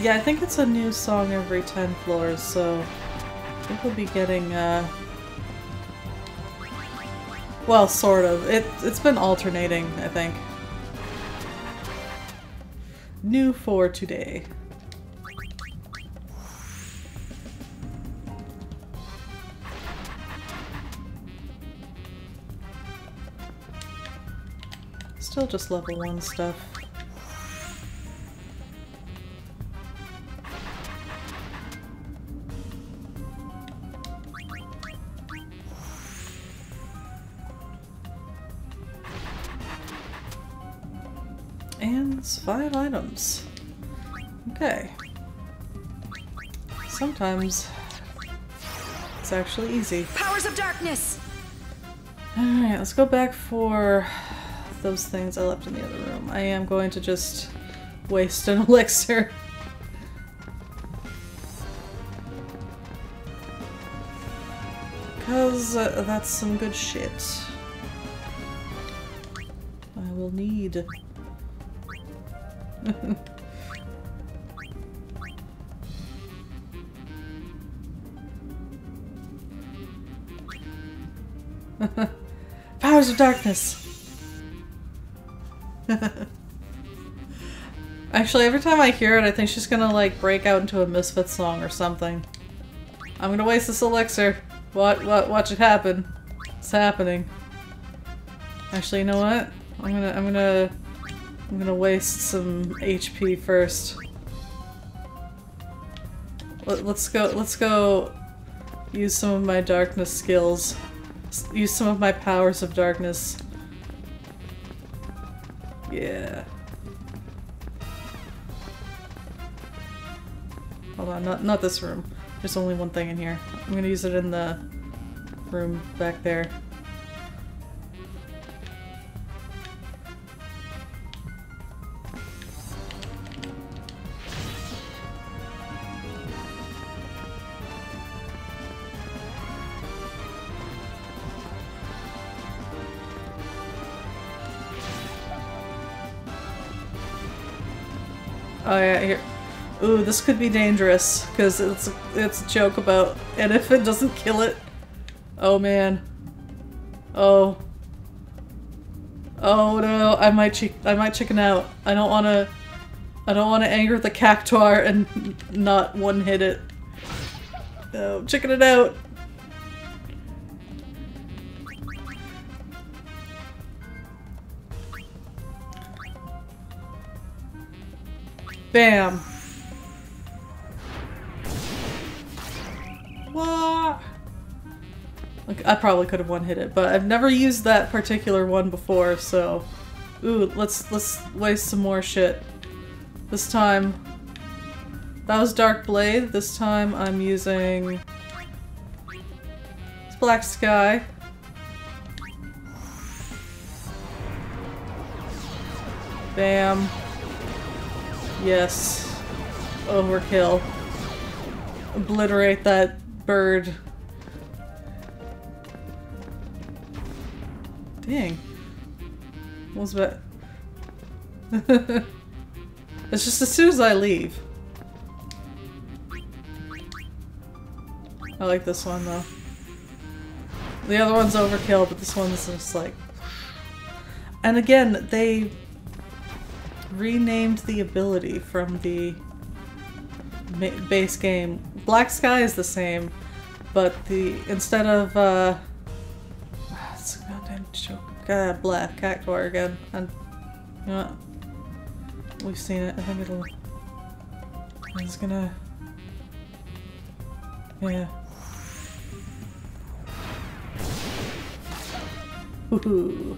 Yeah, I think it's a new song every 10 floors, so I think we'll be getting, uh... Well, sort of. It, it's been alternating, I think. New for today. Still just level 1 stuff. Five items. Okay. Sometimes it's actually easy. Powers of darkness. Alright, let's go back for those things I left in the other room. I am going to just waste an [LAUGHS] elixir. Because uh, that's some good shit. I will need. [LAUGHS] Powers of darkness! [LAUGHS] Actually, every time I hear it, I think she's gonna like break out into a Misfit song or something. I'm gonna waste this elixir. What? What? Watch it happen. It's happening. Actually, you know what? I'm gonna. I'm gonna. I'm gonna waste some HP first. Let, let's go. Let's go. Use some of my darkness skills. Use some of my powers of darkness. Yeah. Hold on, not not this room. There's only one thing in here. I'm gonna use it in the room back there. Oh yeah, here. Ooh, this could be dangerous because it's it's a joke about, and if it doesn't kill it, oh man, oh, oh no, I might cheek, I might chicken out. I don't want to, I don't want to anger the cactuar and not one hit it. No, chicken it out. Bam. Wah. Like, I probably could have one hit it, but I've never used that particular one before, so ooh, let's let's waste some more shit. This time that was Dark Blade. This time I'm using it's Black Sky. Bam. Yes. Overkill. Obliterate that bird. Dang. What was that? [LAUGHS] it's just as soon as I leave. I like this one though. The other one's overkill, but this one's just like... And again, they renamed the ability from the base game. Black Sky is the same, but the instead of uh, it's goddamn joke. God, black cactuar again, and you know what? We've seen it. I think it'll. It's gonna. Yeah. Woohoo.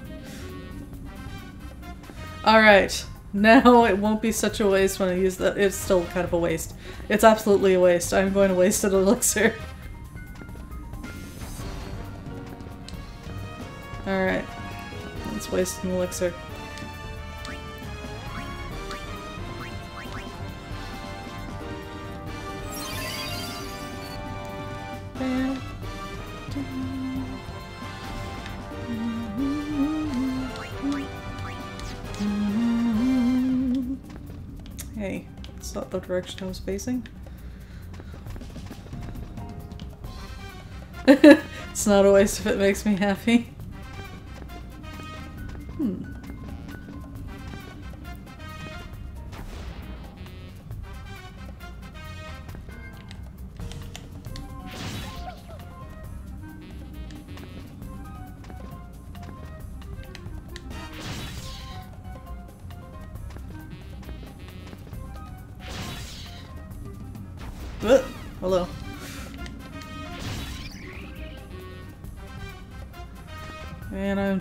Alright. [LAUGHS] Now it won't be such a waste when I use that. It's still kind of a waste. It's absolutely a waste. I'm going to waste an elixir. [LAUGHS] Alright. Let's waste an elixir. The direction I was facing. [LAUGHS] it's not a waste if it makes me happy.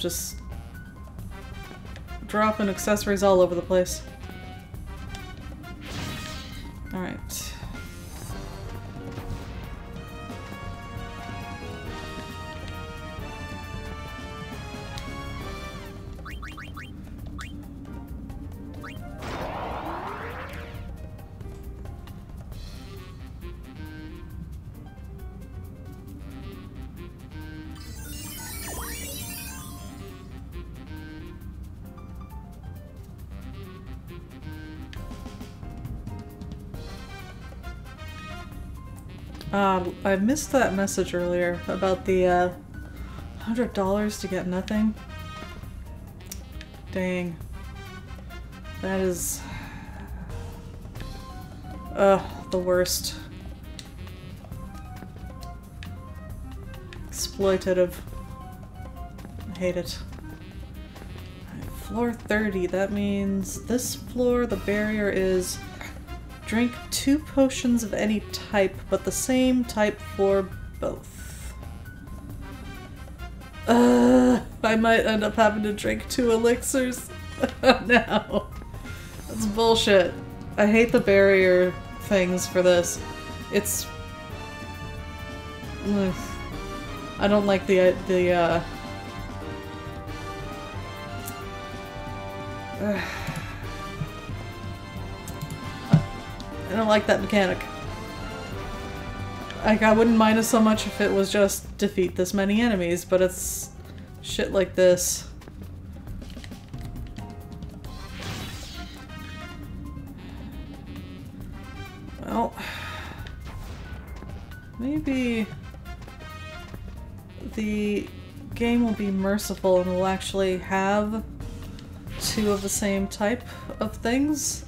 Just dropping accessories all over the place. I missed that message earlier about the uh, hundred dollars to get nothing. Dang. That is... Ugh, the worst. Exploitative. I hate it. Alright, floor 30, that means this floor, the barrier is drink two potions of any type, but the same type for both. Uh, I might end up having to drink two elixirs. [LAUGHS] no. That's bullshit. I hate the barrier things for this. It's... I don't like the, the, uh... like that mechanic. Like, I wouldn't mind it so much if it was just defeat this many enemies, but it's shit like this. Well, maybe the game will be merciful and will actually have two of the same type of things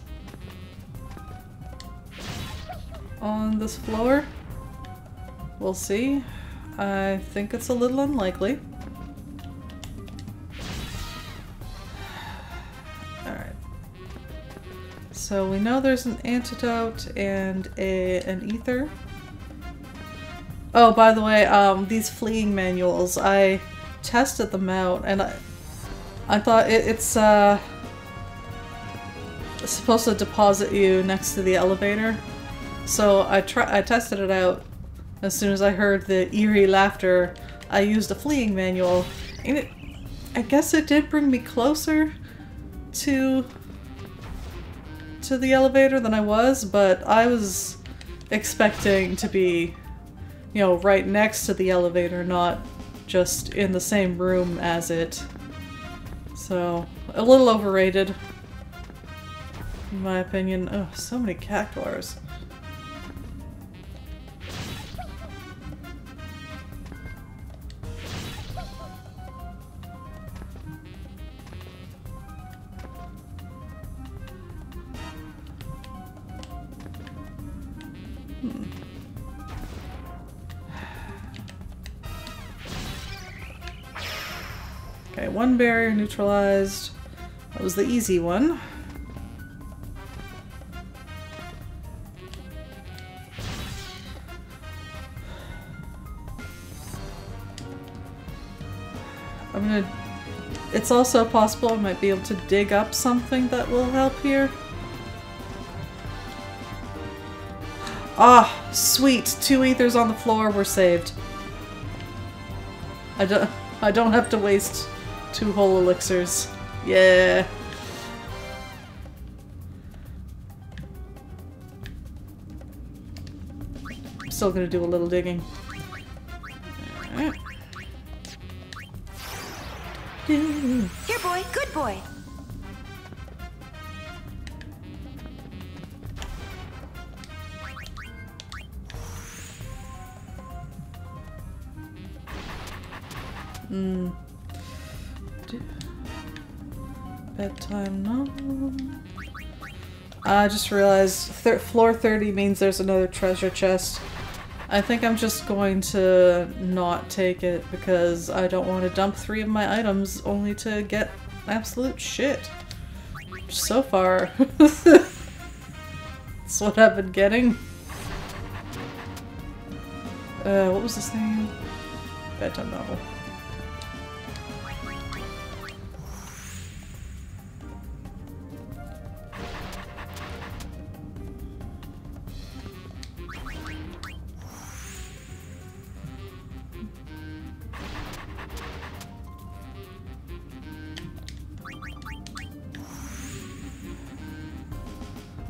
this floor. We'll see. I think it's a little unlikely. Alright. So we know there's an antidote and a an ether. Oh, by the way, um, these fleeing manuals, I tested them out and I, I thought it, it's uh, supposed to deposit you next to the elevator. So I I tested it out. As soon as I heard the eerie laughter, I used a fleeing manual, and it I guess it did bring me closer to to the elevator than I was, but I was expecting to be, you know, right next to the elevator, not just in the same room as it. So, a little overrated, in my opinion. Oh, so many cactuars. Barrier neutralized. That was the easy one. I'm gonna... It's also possible I might be able to dig up something that will help here. Ah, sweet! Two ethers on the floor were saved. I don't, I don't have to waste Two whole elixirs. Yeah. I'm still gonna do a little digging. Here boy, good boy. Hmm. Bedtime, no. I just realized th floor 30 means there's another treasure chest. I think I'm just going to not take it because I don't want to dump three of my items only to get absolute shit. So far, [LAUGHS] that's what I've been getting. Uh, what was this thing? Bedtime novel.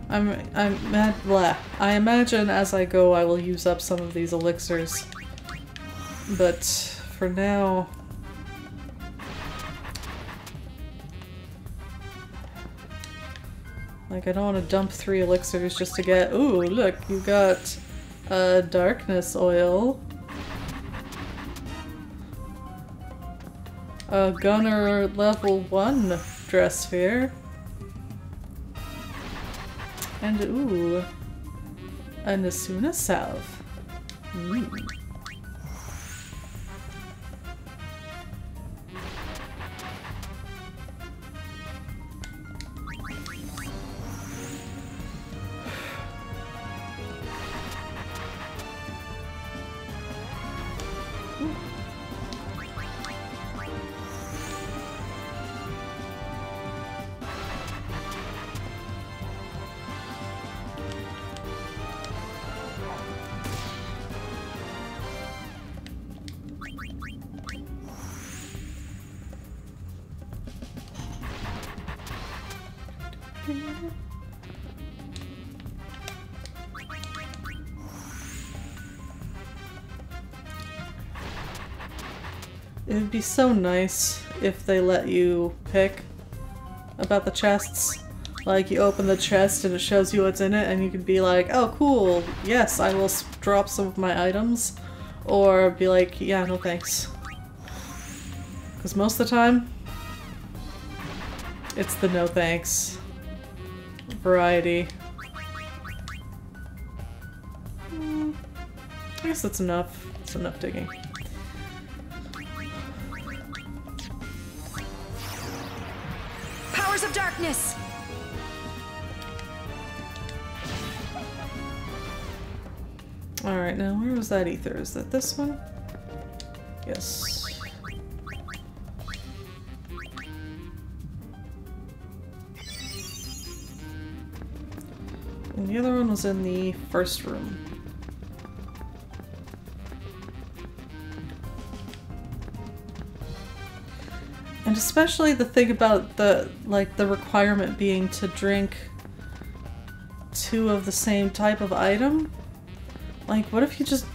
I'm I'm blah. I imagine as I go I will use up some of these elixirs. But for now Like I don't want to dump three elixirs just to get ooh look you got a darkness oil. A gunner level one dress sphere. And ooh, an Asuna salve. Mm. It would be so nice if they let you pick about the chests. Like, you open the chest and it shows you what's in it and you can be like, oh cool, yes, I will drop some of my items. Or be like, yeah, no thanks. Because most of the time, it's the no thanks variety. Mm, I guess that's enough. It's enough digging. Powers of darkness! Alright, now where was that ether? Is that this one? Yes. And the other one was in the first room. And especially the thing about the, like, the requirement being to drink two of the same type of item. Like, what if you just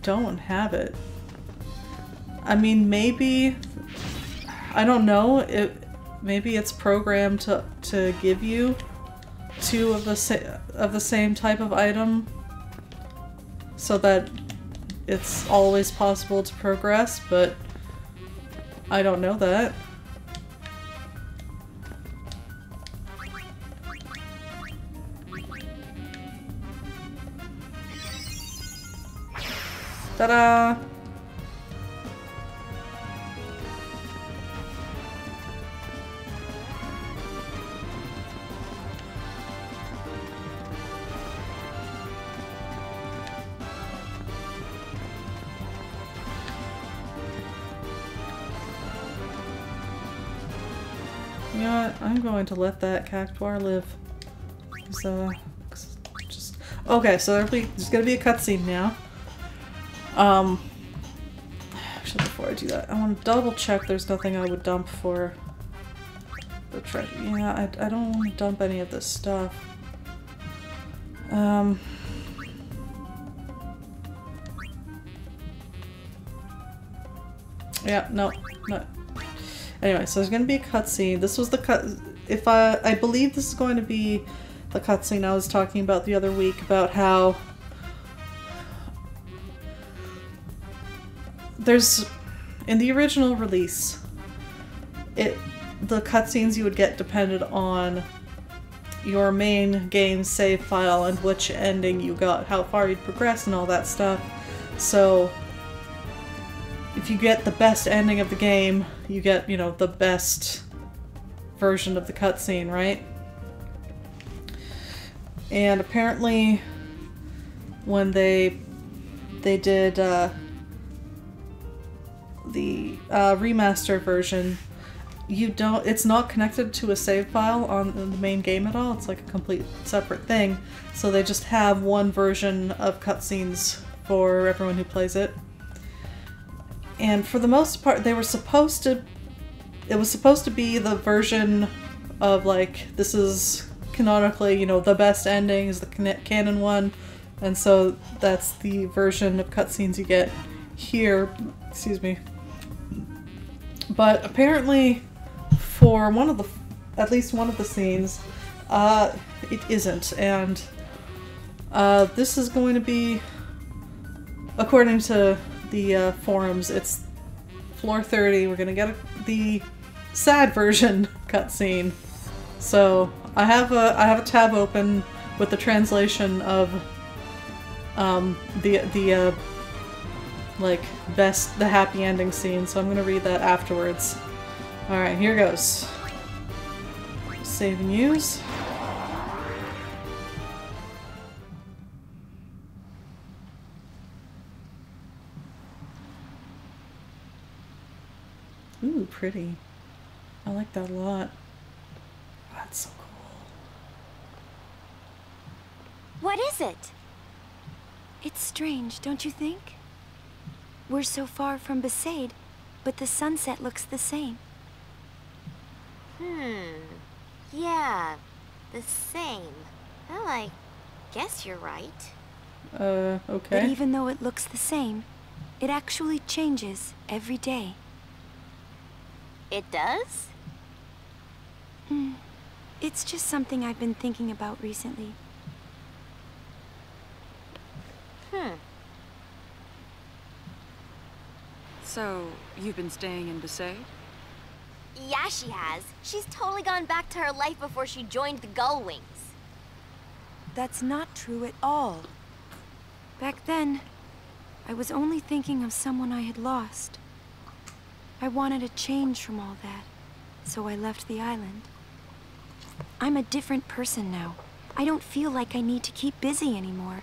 don't have it? I mean, maybe, I don't know, it, maybe it's programmed to, to give you two of the, sa of the same type of item so that it's always possible to progress, but I don't know that. Ta-da! Going to let that cactuar live. So, just okay. So there'll be there's gonna be a cutscene now. Um, actually, before I do that, I want to double check there's nothing I would dump for the treasure. Yeah, I I don't want to dump any of this stuff. Um. Yeah, no, no. Anyway, so there's gonna be a cutscene. This was the cut. If I, I believe this is going to be the cutscene I was talking about the other week about how there's in the original release, it the cutscenes you would get depended on your main game save file and which ending you got, how far you'd progress and all that stuff. So, if you get the best ending of the game, you get, you know, the best version of the cutscene, right? And apparently, when they they did uh, the uh, remaster version, you don't it's not connected to a save file on the main game at all. It's like a complete separate thing. So they just have one version of cutscenes for everyone who plays it. And for the most part they were supposed to it was supposed to be the version of like this is canonically you know the best ending is the canon one and so that's the version of cutscenes you get here excuse me. But apparently for one of the at least one of the scenes uh it isn't and uh this is going to be according to the uh, forums it's floor 30 we're gonna get a, the sad version [LAUGHS] cutscene so i have a i have a tab open with the translation of um the the uh like best the happy ending scene so i'm gonna read that afterwards Alright, here goes. Save and use. Ooh, pretty. I like that a lot. That's so cool. What is it? It's strange, don't you think? We're so far from Besaid, but the sunset looks the same. Hmm. Yeah, the same. Well, I guess you're right. Uh, okay. But even though it looks the same, it actually changes every day. It does? Hmm. It's just something I've been thinking about recently. Hmm. So, you've been staying in Besaid? Yeah, she has. She's totally gone back to her life before she joined the Gullwings. That's not true at all. Back then, I was only thinking of someone I had lost. I wanted a change from all that, so I left the island. I'm a different person now. I don't feel like I need to keep busy anymore.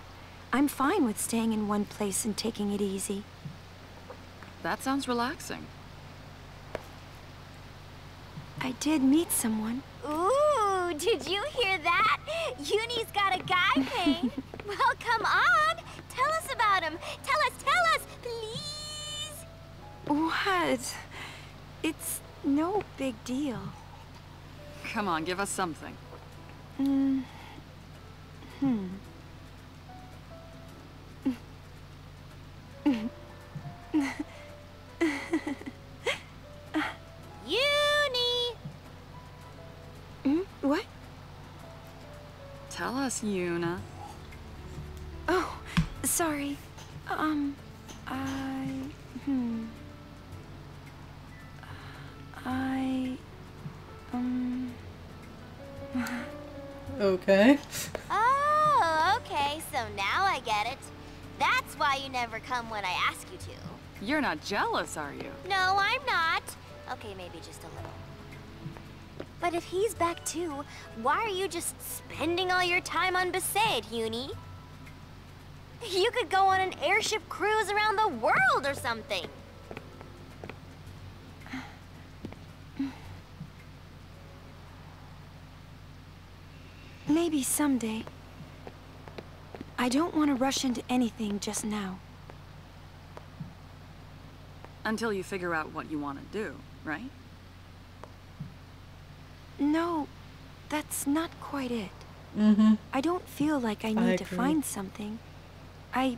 I'm fine with staying in one place and taking it easy. That sounds relaxing. I did meet someone. Ooh, did you hear that? Yunie's got a guy paying. [LAUGHS] well, come on. Tell us about him. Tell us, tell us, please. What? It's no big deal. Come on, give us something. Mm. Hmm. Yunie! Mm? What? Tell us, Yuna. Oh, sorry. Um, I... Hmm. I... Um... [LAUGHS] Okay. Oh, okay, so now I get it. That's why you never come when I ask you to. You're not jealous, are you? No, I'm not. Okay, maybe just a little. But if he's back too, why are you just spending all your time on Besaid, Yunie? You could go on an airship cruise around the world or something. Maybe someday. I don't want to rush into anything just now. Until you figure out what you want to do, right? No, that's not quite it. Mm-hmm. I don't feel like I need to find something. I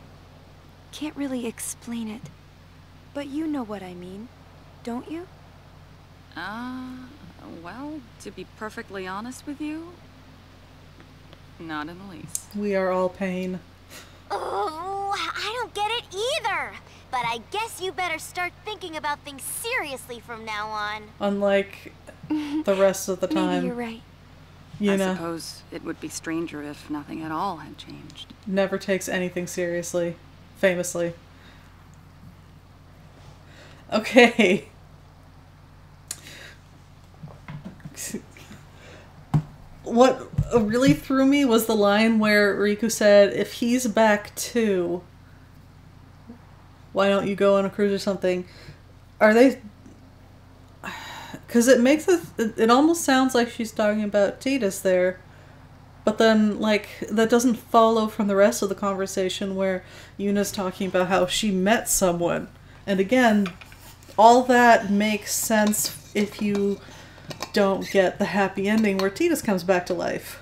can't really explain it. But you know what I mean, don't you? Uh, well, to be perfectly honest with you, not in the least. We are all pain. Oh, I don't get it either. But I guess you better start thinking about things seriously from now on. Unlike the rest of the [LAUGHS] time. Maybe you're right. You I know, suppose it would be stranger if nothing at all had changed. never takes anything seriously. Famously. Okay. [LAUGHS] what Uh, really threw me was the line where Rikku said, if he's back too, why don't you go on a cruise or something? Are they. [SIGHS] Because it makes it. It almost sounds like she's talking about Tidus there. But then, like, that doesn't follow from the rest of the conversation where Yuna's talking about how she met someone. And again, all that makes sense if you don't get the happy ending where Tidus comes back to life.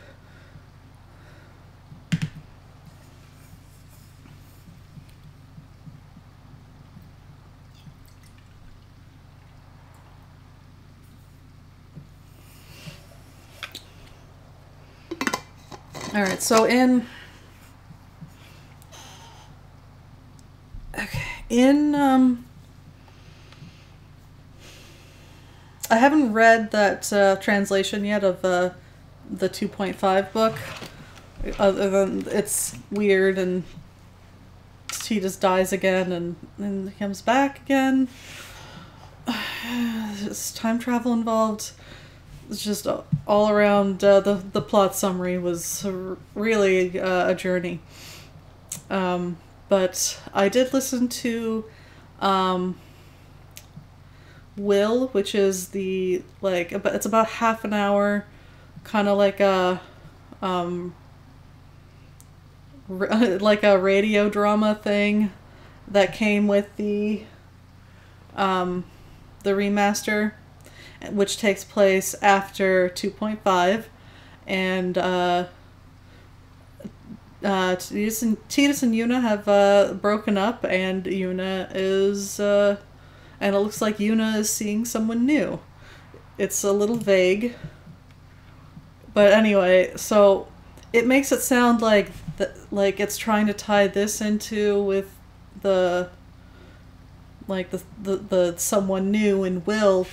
All right, so in okay, in um I haven't read that uh, translation yet of uh, the 2.5 book. Other than it's weird and he just dies again and then he comes back again. [SIGHS] There's time travel involved. It's just all around uh, the the plot summary was really uh, a journey. Um, but I did listen to um, Will, which is the like it's about half an hour, kind of like a um, [LAUGHS] like a radio drama thing that came with the um, the remaster which takes place after 2.5 and uh, uh, Tidus and Yuna have uh, broken up and Yuna is uh, and it looks like Yuna is seeing someone new. It's a little vague. But anyway so it makes it sound like th- like it's trying to tie this into with the like the the, the someone new and will.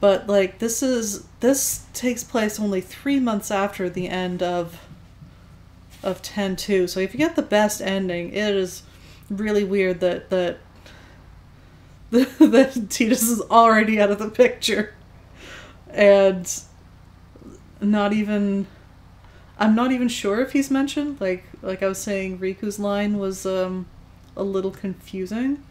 But like this is this takes place only three months after the end of of 10-2 so if you get the best ending it is really weird that that [LAUGHS] that Tidus is already out of the picture. And not even I'm not even sure if he's mentioned. Like like I was saying Rikku's line was um a little confusing.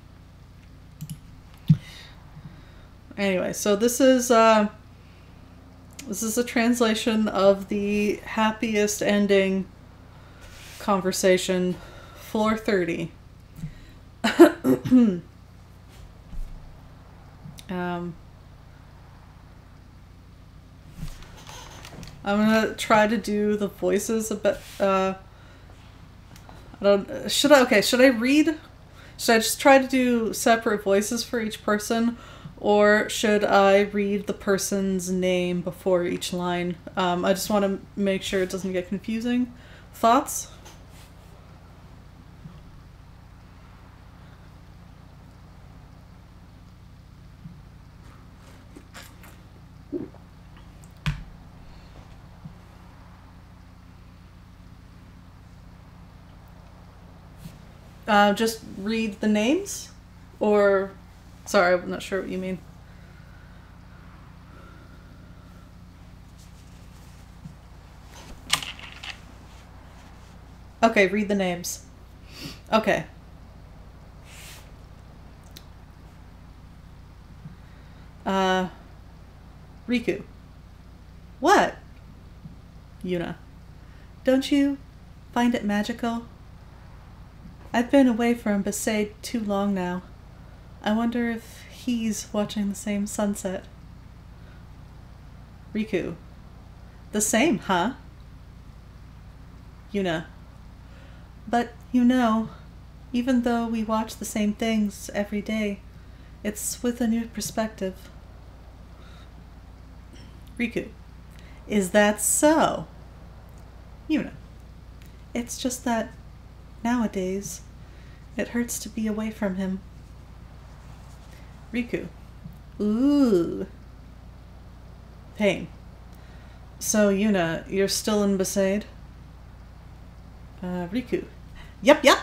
Anyway, so this is uh, this is a translation of the happiest ending conversation, floor thirty. [COUGHS] [COUGHS] um, I'm gonna try to do the voices a bit. Uh, I don't. Should I? Okay. Should I read? Should I just try to do separate voices for each person? or should I read the person's name before each line? Um, I just want to make sure it doesn't get confusing. Thoughts? Uh, just read the names? Or Sorry, I'm not sure what you mean. Okay, read the names. Okay. Uh, Rikku. What? Yuna. Don't you find it magical? I've been away from Besaid too long now. I wonder if he's watching the same sunset. Rikku. The same, huh? Yuna. But you know, even though we watch the same things every day, it's with a new perspective. Rikku. Is that so? Yuna. It's just that nowadays it hurts to be away from him. Rikku. Ooh. Paine. So, Yuna, you're still in Besaid? Uh, Rikku. Yep, yep.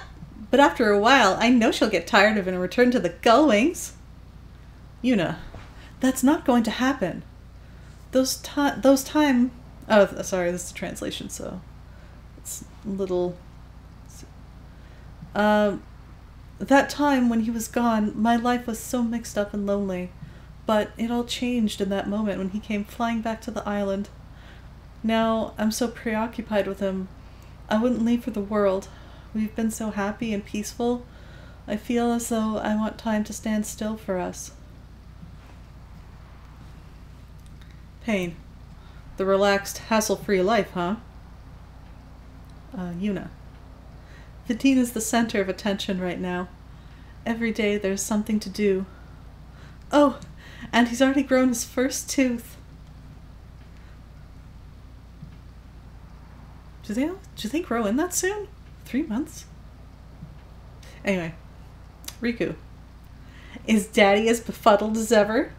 But after a while, I know she'll get tired of it and return to the Gullwings. Yuna. That's not going to happen. Those ti- those time Oh, sorry, this is a translation, so it's a little um that time when he was gone, my life was so mixed up and lonely. But it all changed in that moment when he came flying back to the island. Now I'm so preoccupied with him. I wouldn't leave for the world. We've been so happy and peaceful. I feel as though I want time to stand still for us. Paine. The relaxed, hassle free life, huh? Uh, Yuna. Viteen is the center of attention right now. Every day there's something to do. Oh, and he's already grown his first tooth. Do they do they grow in that soon? Three months? Anyway, Rikku. Is Daddy as befuddled as ever?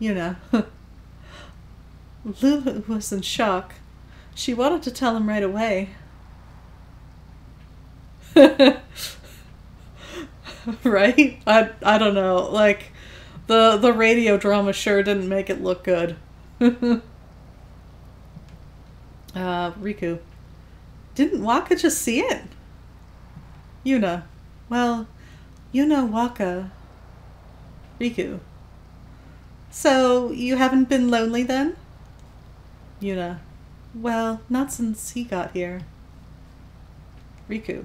Yuna. [LAUGHS] Lulu was in shock. She wanted to tell him right away. [LAUGHS] right? I I don't know. Like the the radio drama sure didn't make it look good. [LAUGHS] uh Rikku. Didn't Wakka just see it? Yuna. Well, Yuna Wakka. Rikku. So, you haven't been lonely then? Yuna. Well, not since he got here. Rikku.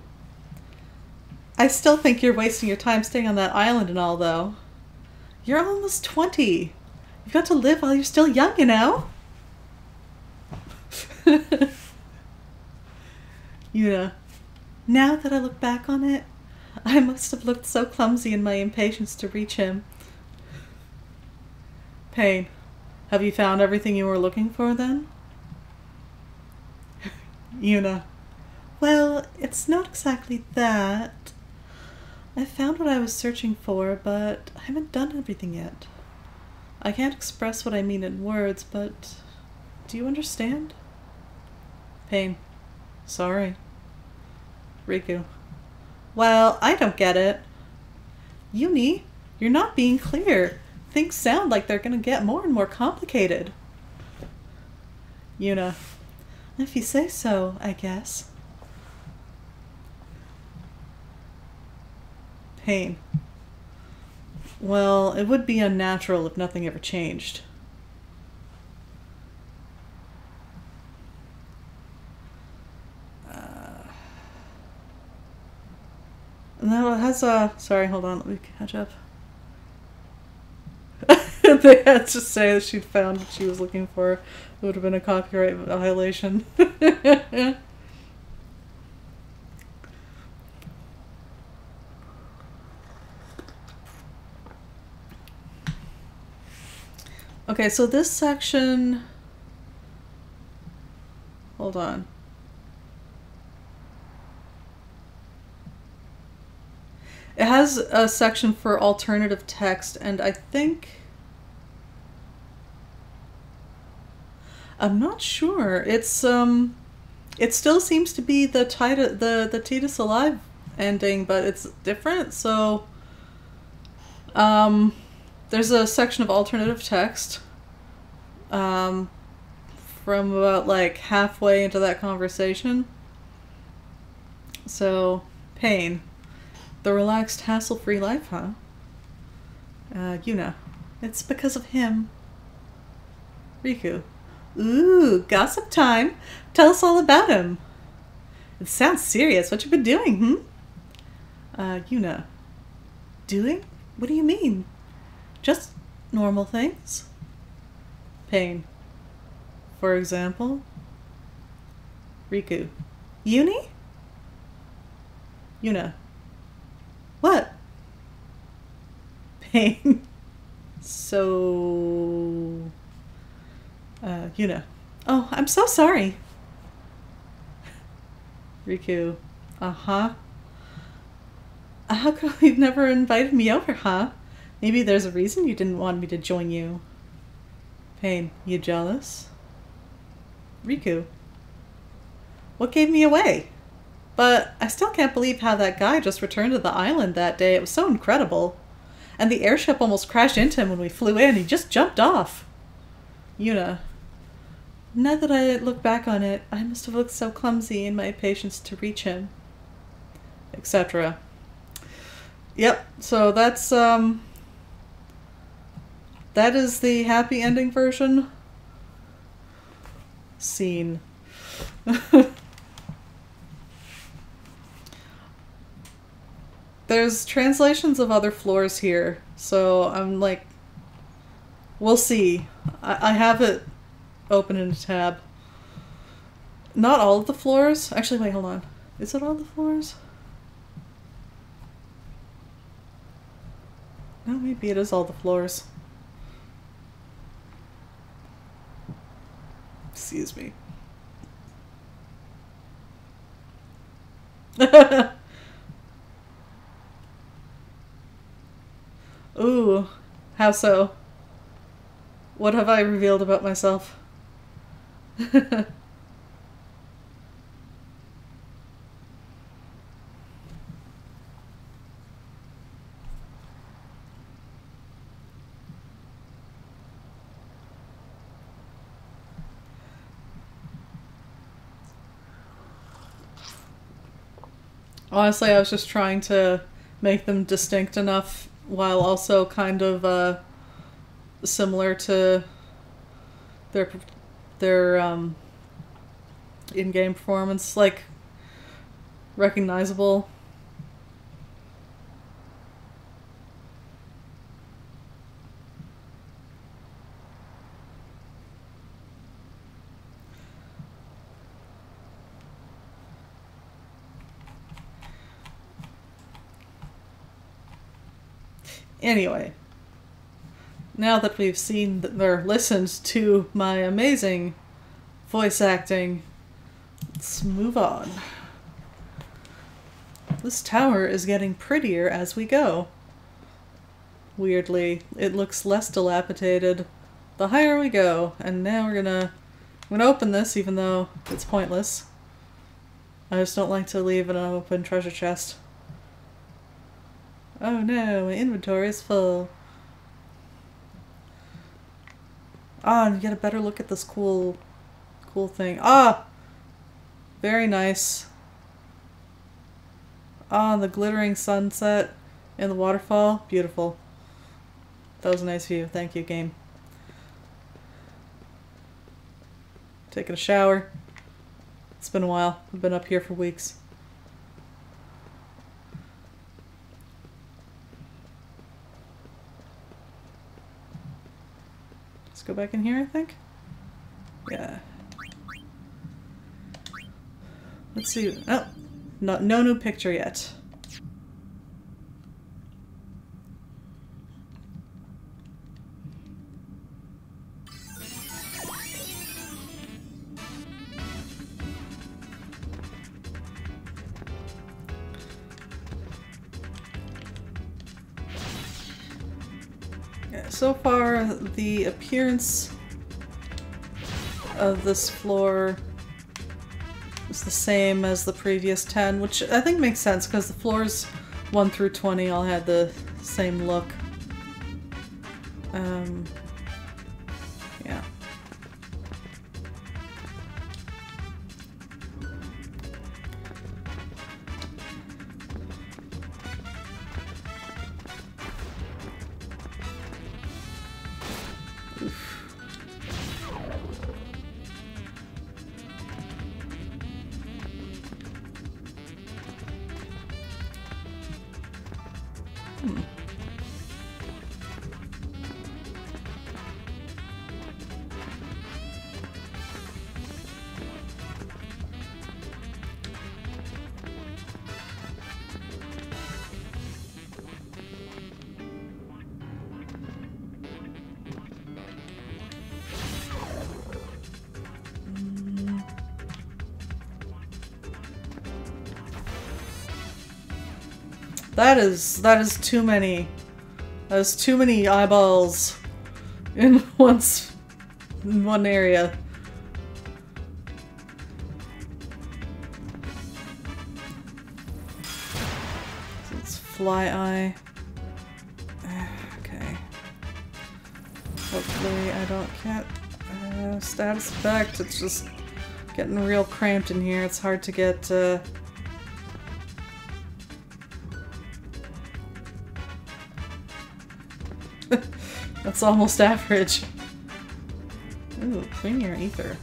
I still think you're wasting your time staying on that island and all, though. You're almost 20. You've got to live while you're still young, you know? [LAUGHS] Yuna. Now that I look back on it, I must have looked so clumsy in my impatience to reach him. Paine. Have you found everything you were looking for then? [LAUGHS] Yuna. Well, it's not exactly that. I found what I was searching for, but I haven't done everything yet. I can't express what I mean in words, but do you understand? Paine. Sorry. Rikku. Well, I don't get it. Yunie, you're not being clear. Things sound like they're gonna get more and more complicated. Yuna. If you say so, I guess. Paine. Well, it would be unnatural if nothing ever changed. Uh, no, it has a. Sorry, hold on. Let me catch up. [LAUGHS] they had to say that she'd found what she was looking for. It would have been a copyright violation. [LAUGHS] okay, so this section. Hold on. It has a section for alternative text, and I think. I'm not sure. It's um, it still seems to be the Tita, the the Tidus Alive ending, but it's different. So, um, there's a section of alternative text. Um, from about like halfway into that conversation. So, Paine. The relaxed, hassle free life, huh? Uh, Yuna. It's because of him. Rikku. Ooh, gossip time. Tell us all about him. It sounds serious. What you been doing, hmm? Uh, Yuna. Doing? What do you mean? Just normal things. Paine. For example? Rikku. Yunie? Yuna. What? Paine. [LAUGHS] so. Uh, Yuna. Oh, I'm so sorry. Rikku. Uh huh. How come you've never invited me over, huh? Maybe there's a reason you didn't want me to join you. Paine, you jealous? Rikku. What gave me away? But I still can't believe how that guy just returned to the island that day. It was so incredible. And the airship almost crashed into him when we flew in. He just jumped off. Yuna. Now that I look back on it, I must have looked so clumsy in my impatience to reach him. Etc. Yep, so that's, um... That is the happy ending version. Scene. There's translations of other floors here, so I'm like, we'll see. I, I have it open in a tab. Not all of the floors. Actually, wait, hold on. Is it all the floors? No, maybe it is all the floors. Excuse me. [LAUGHS] Ooh, how so? What have I revealed about myself? [LAUGHS] Honestly, I was just trying to make them distinct enough while also kind of uh, similar to their their um, in-game performance, like recognizable. Anyway, now that we've seen or listened to my amazing voice acting, let's move on. This tower is getting prettier as we go. Weirdly, it looks less dilapidated the higher we go, and now we're gonna I'm gonna open this even though it's pointless. I just don't like to leave an open treasure chest. Oh no, my inventory is full. Ah, and get a better look at this cool, cool thing. Ah! Very nice. Ah, the glittering sunset and the waterfall. Beautiful. That was a nice view. Thank you, game. Taking a shower. It's been a while. I've been up here for weeks. Go back in here, I think. Yeah. Let's see. Oh, no, no new picture yet. So far, the appearance of this floor is the same as the previous 10, which I think makes sense because the floors 1 through 20 all had the same look. Um, That is that is too many That is too many eyeballs in [LAUGHS] once in one area. So it's fly eye. [SIGHS] Okay. Hopefully I don't can't uh, status effect. It's just getting real cramped in here. It's hard to get uh, That's almost [LAUGHS] average. Ooh, Premier Ether.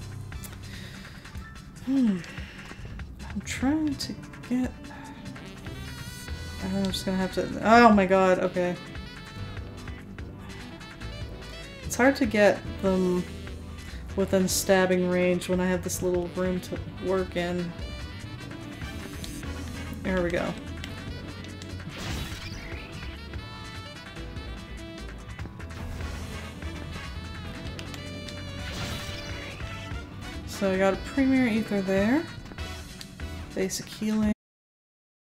Hmm. I'm trying to get... I'm just gonna have to... Oh my god, okay. It's hard to get them within stabbing range when I have this little room to work in. There we go. So I got a Premier Ether there. Basic healing.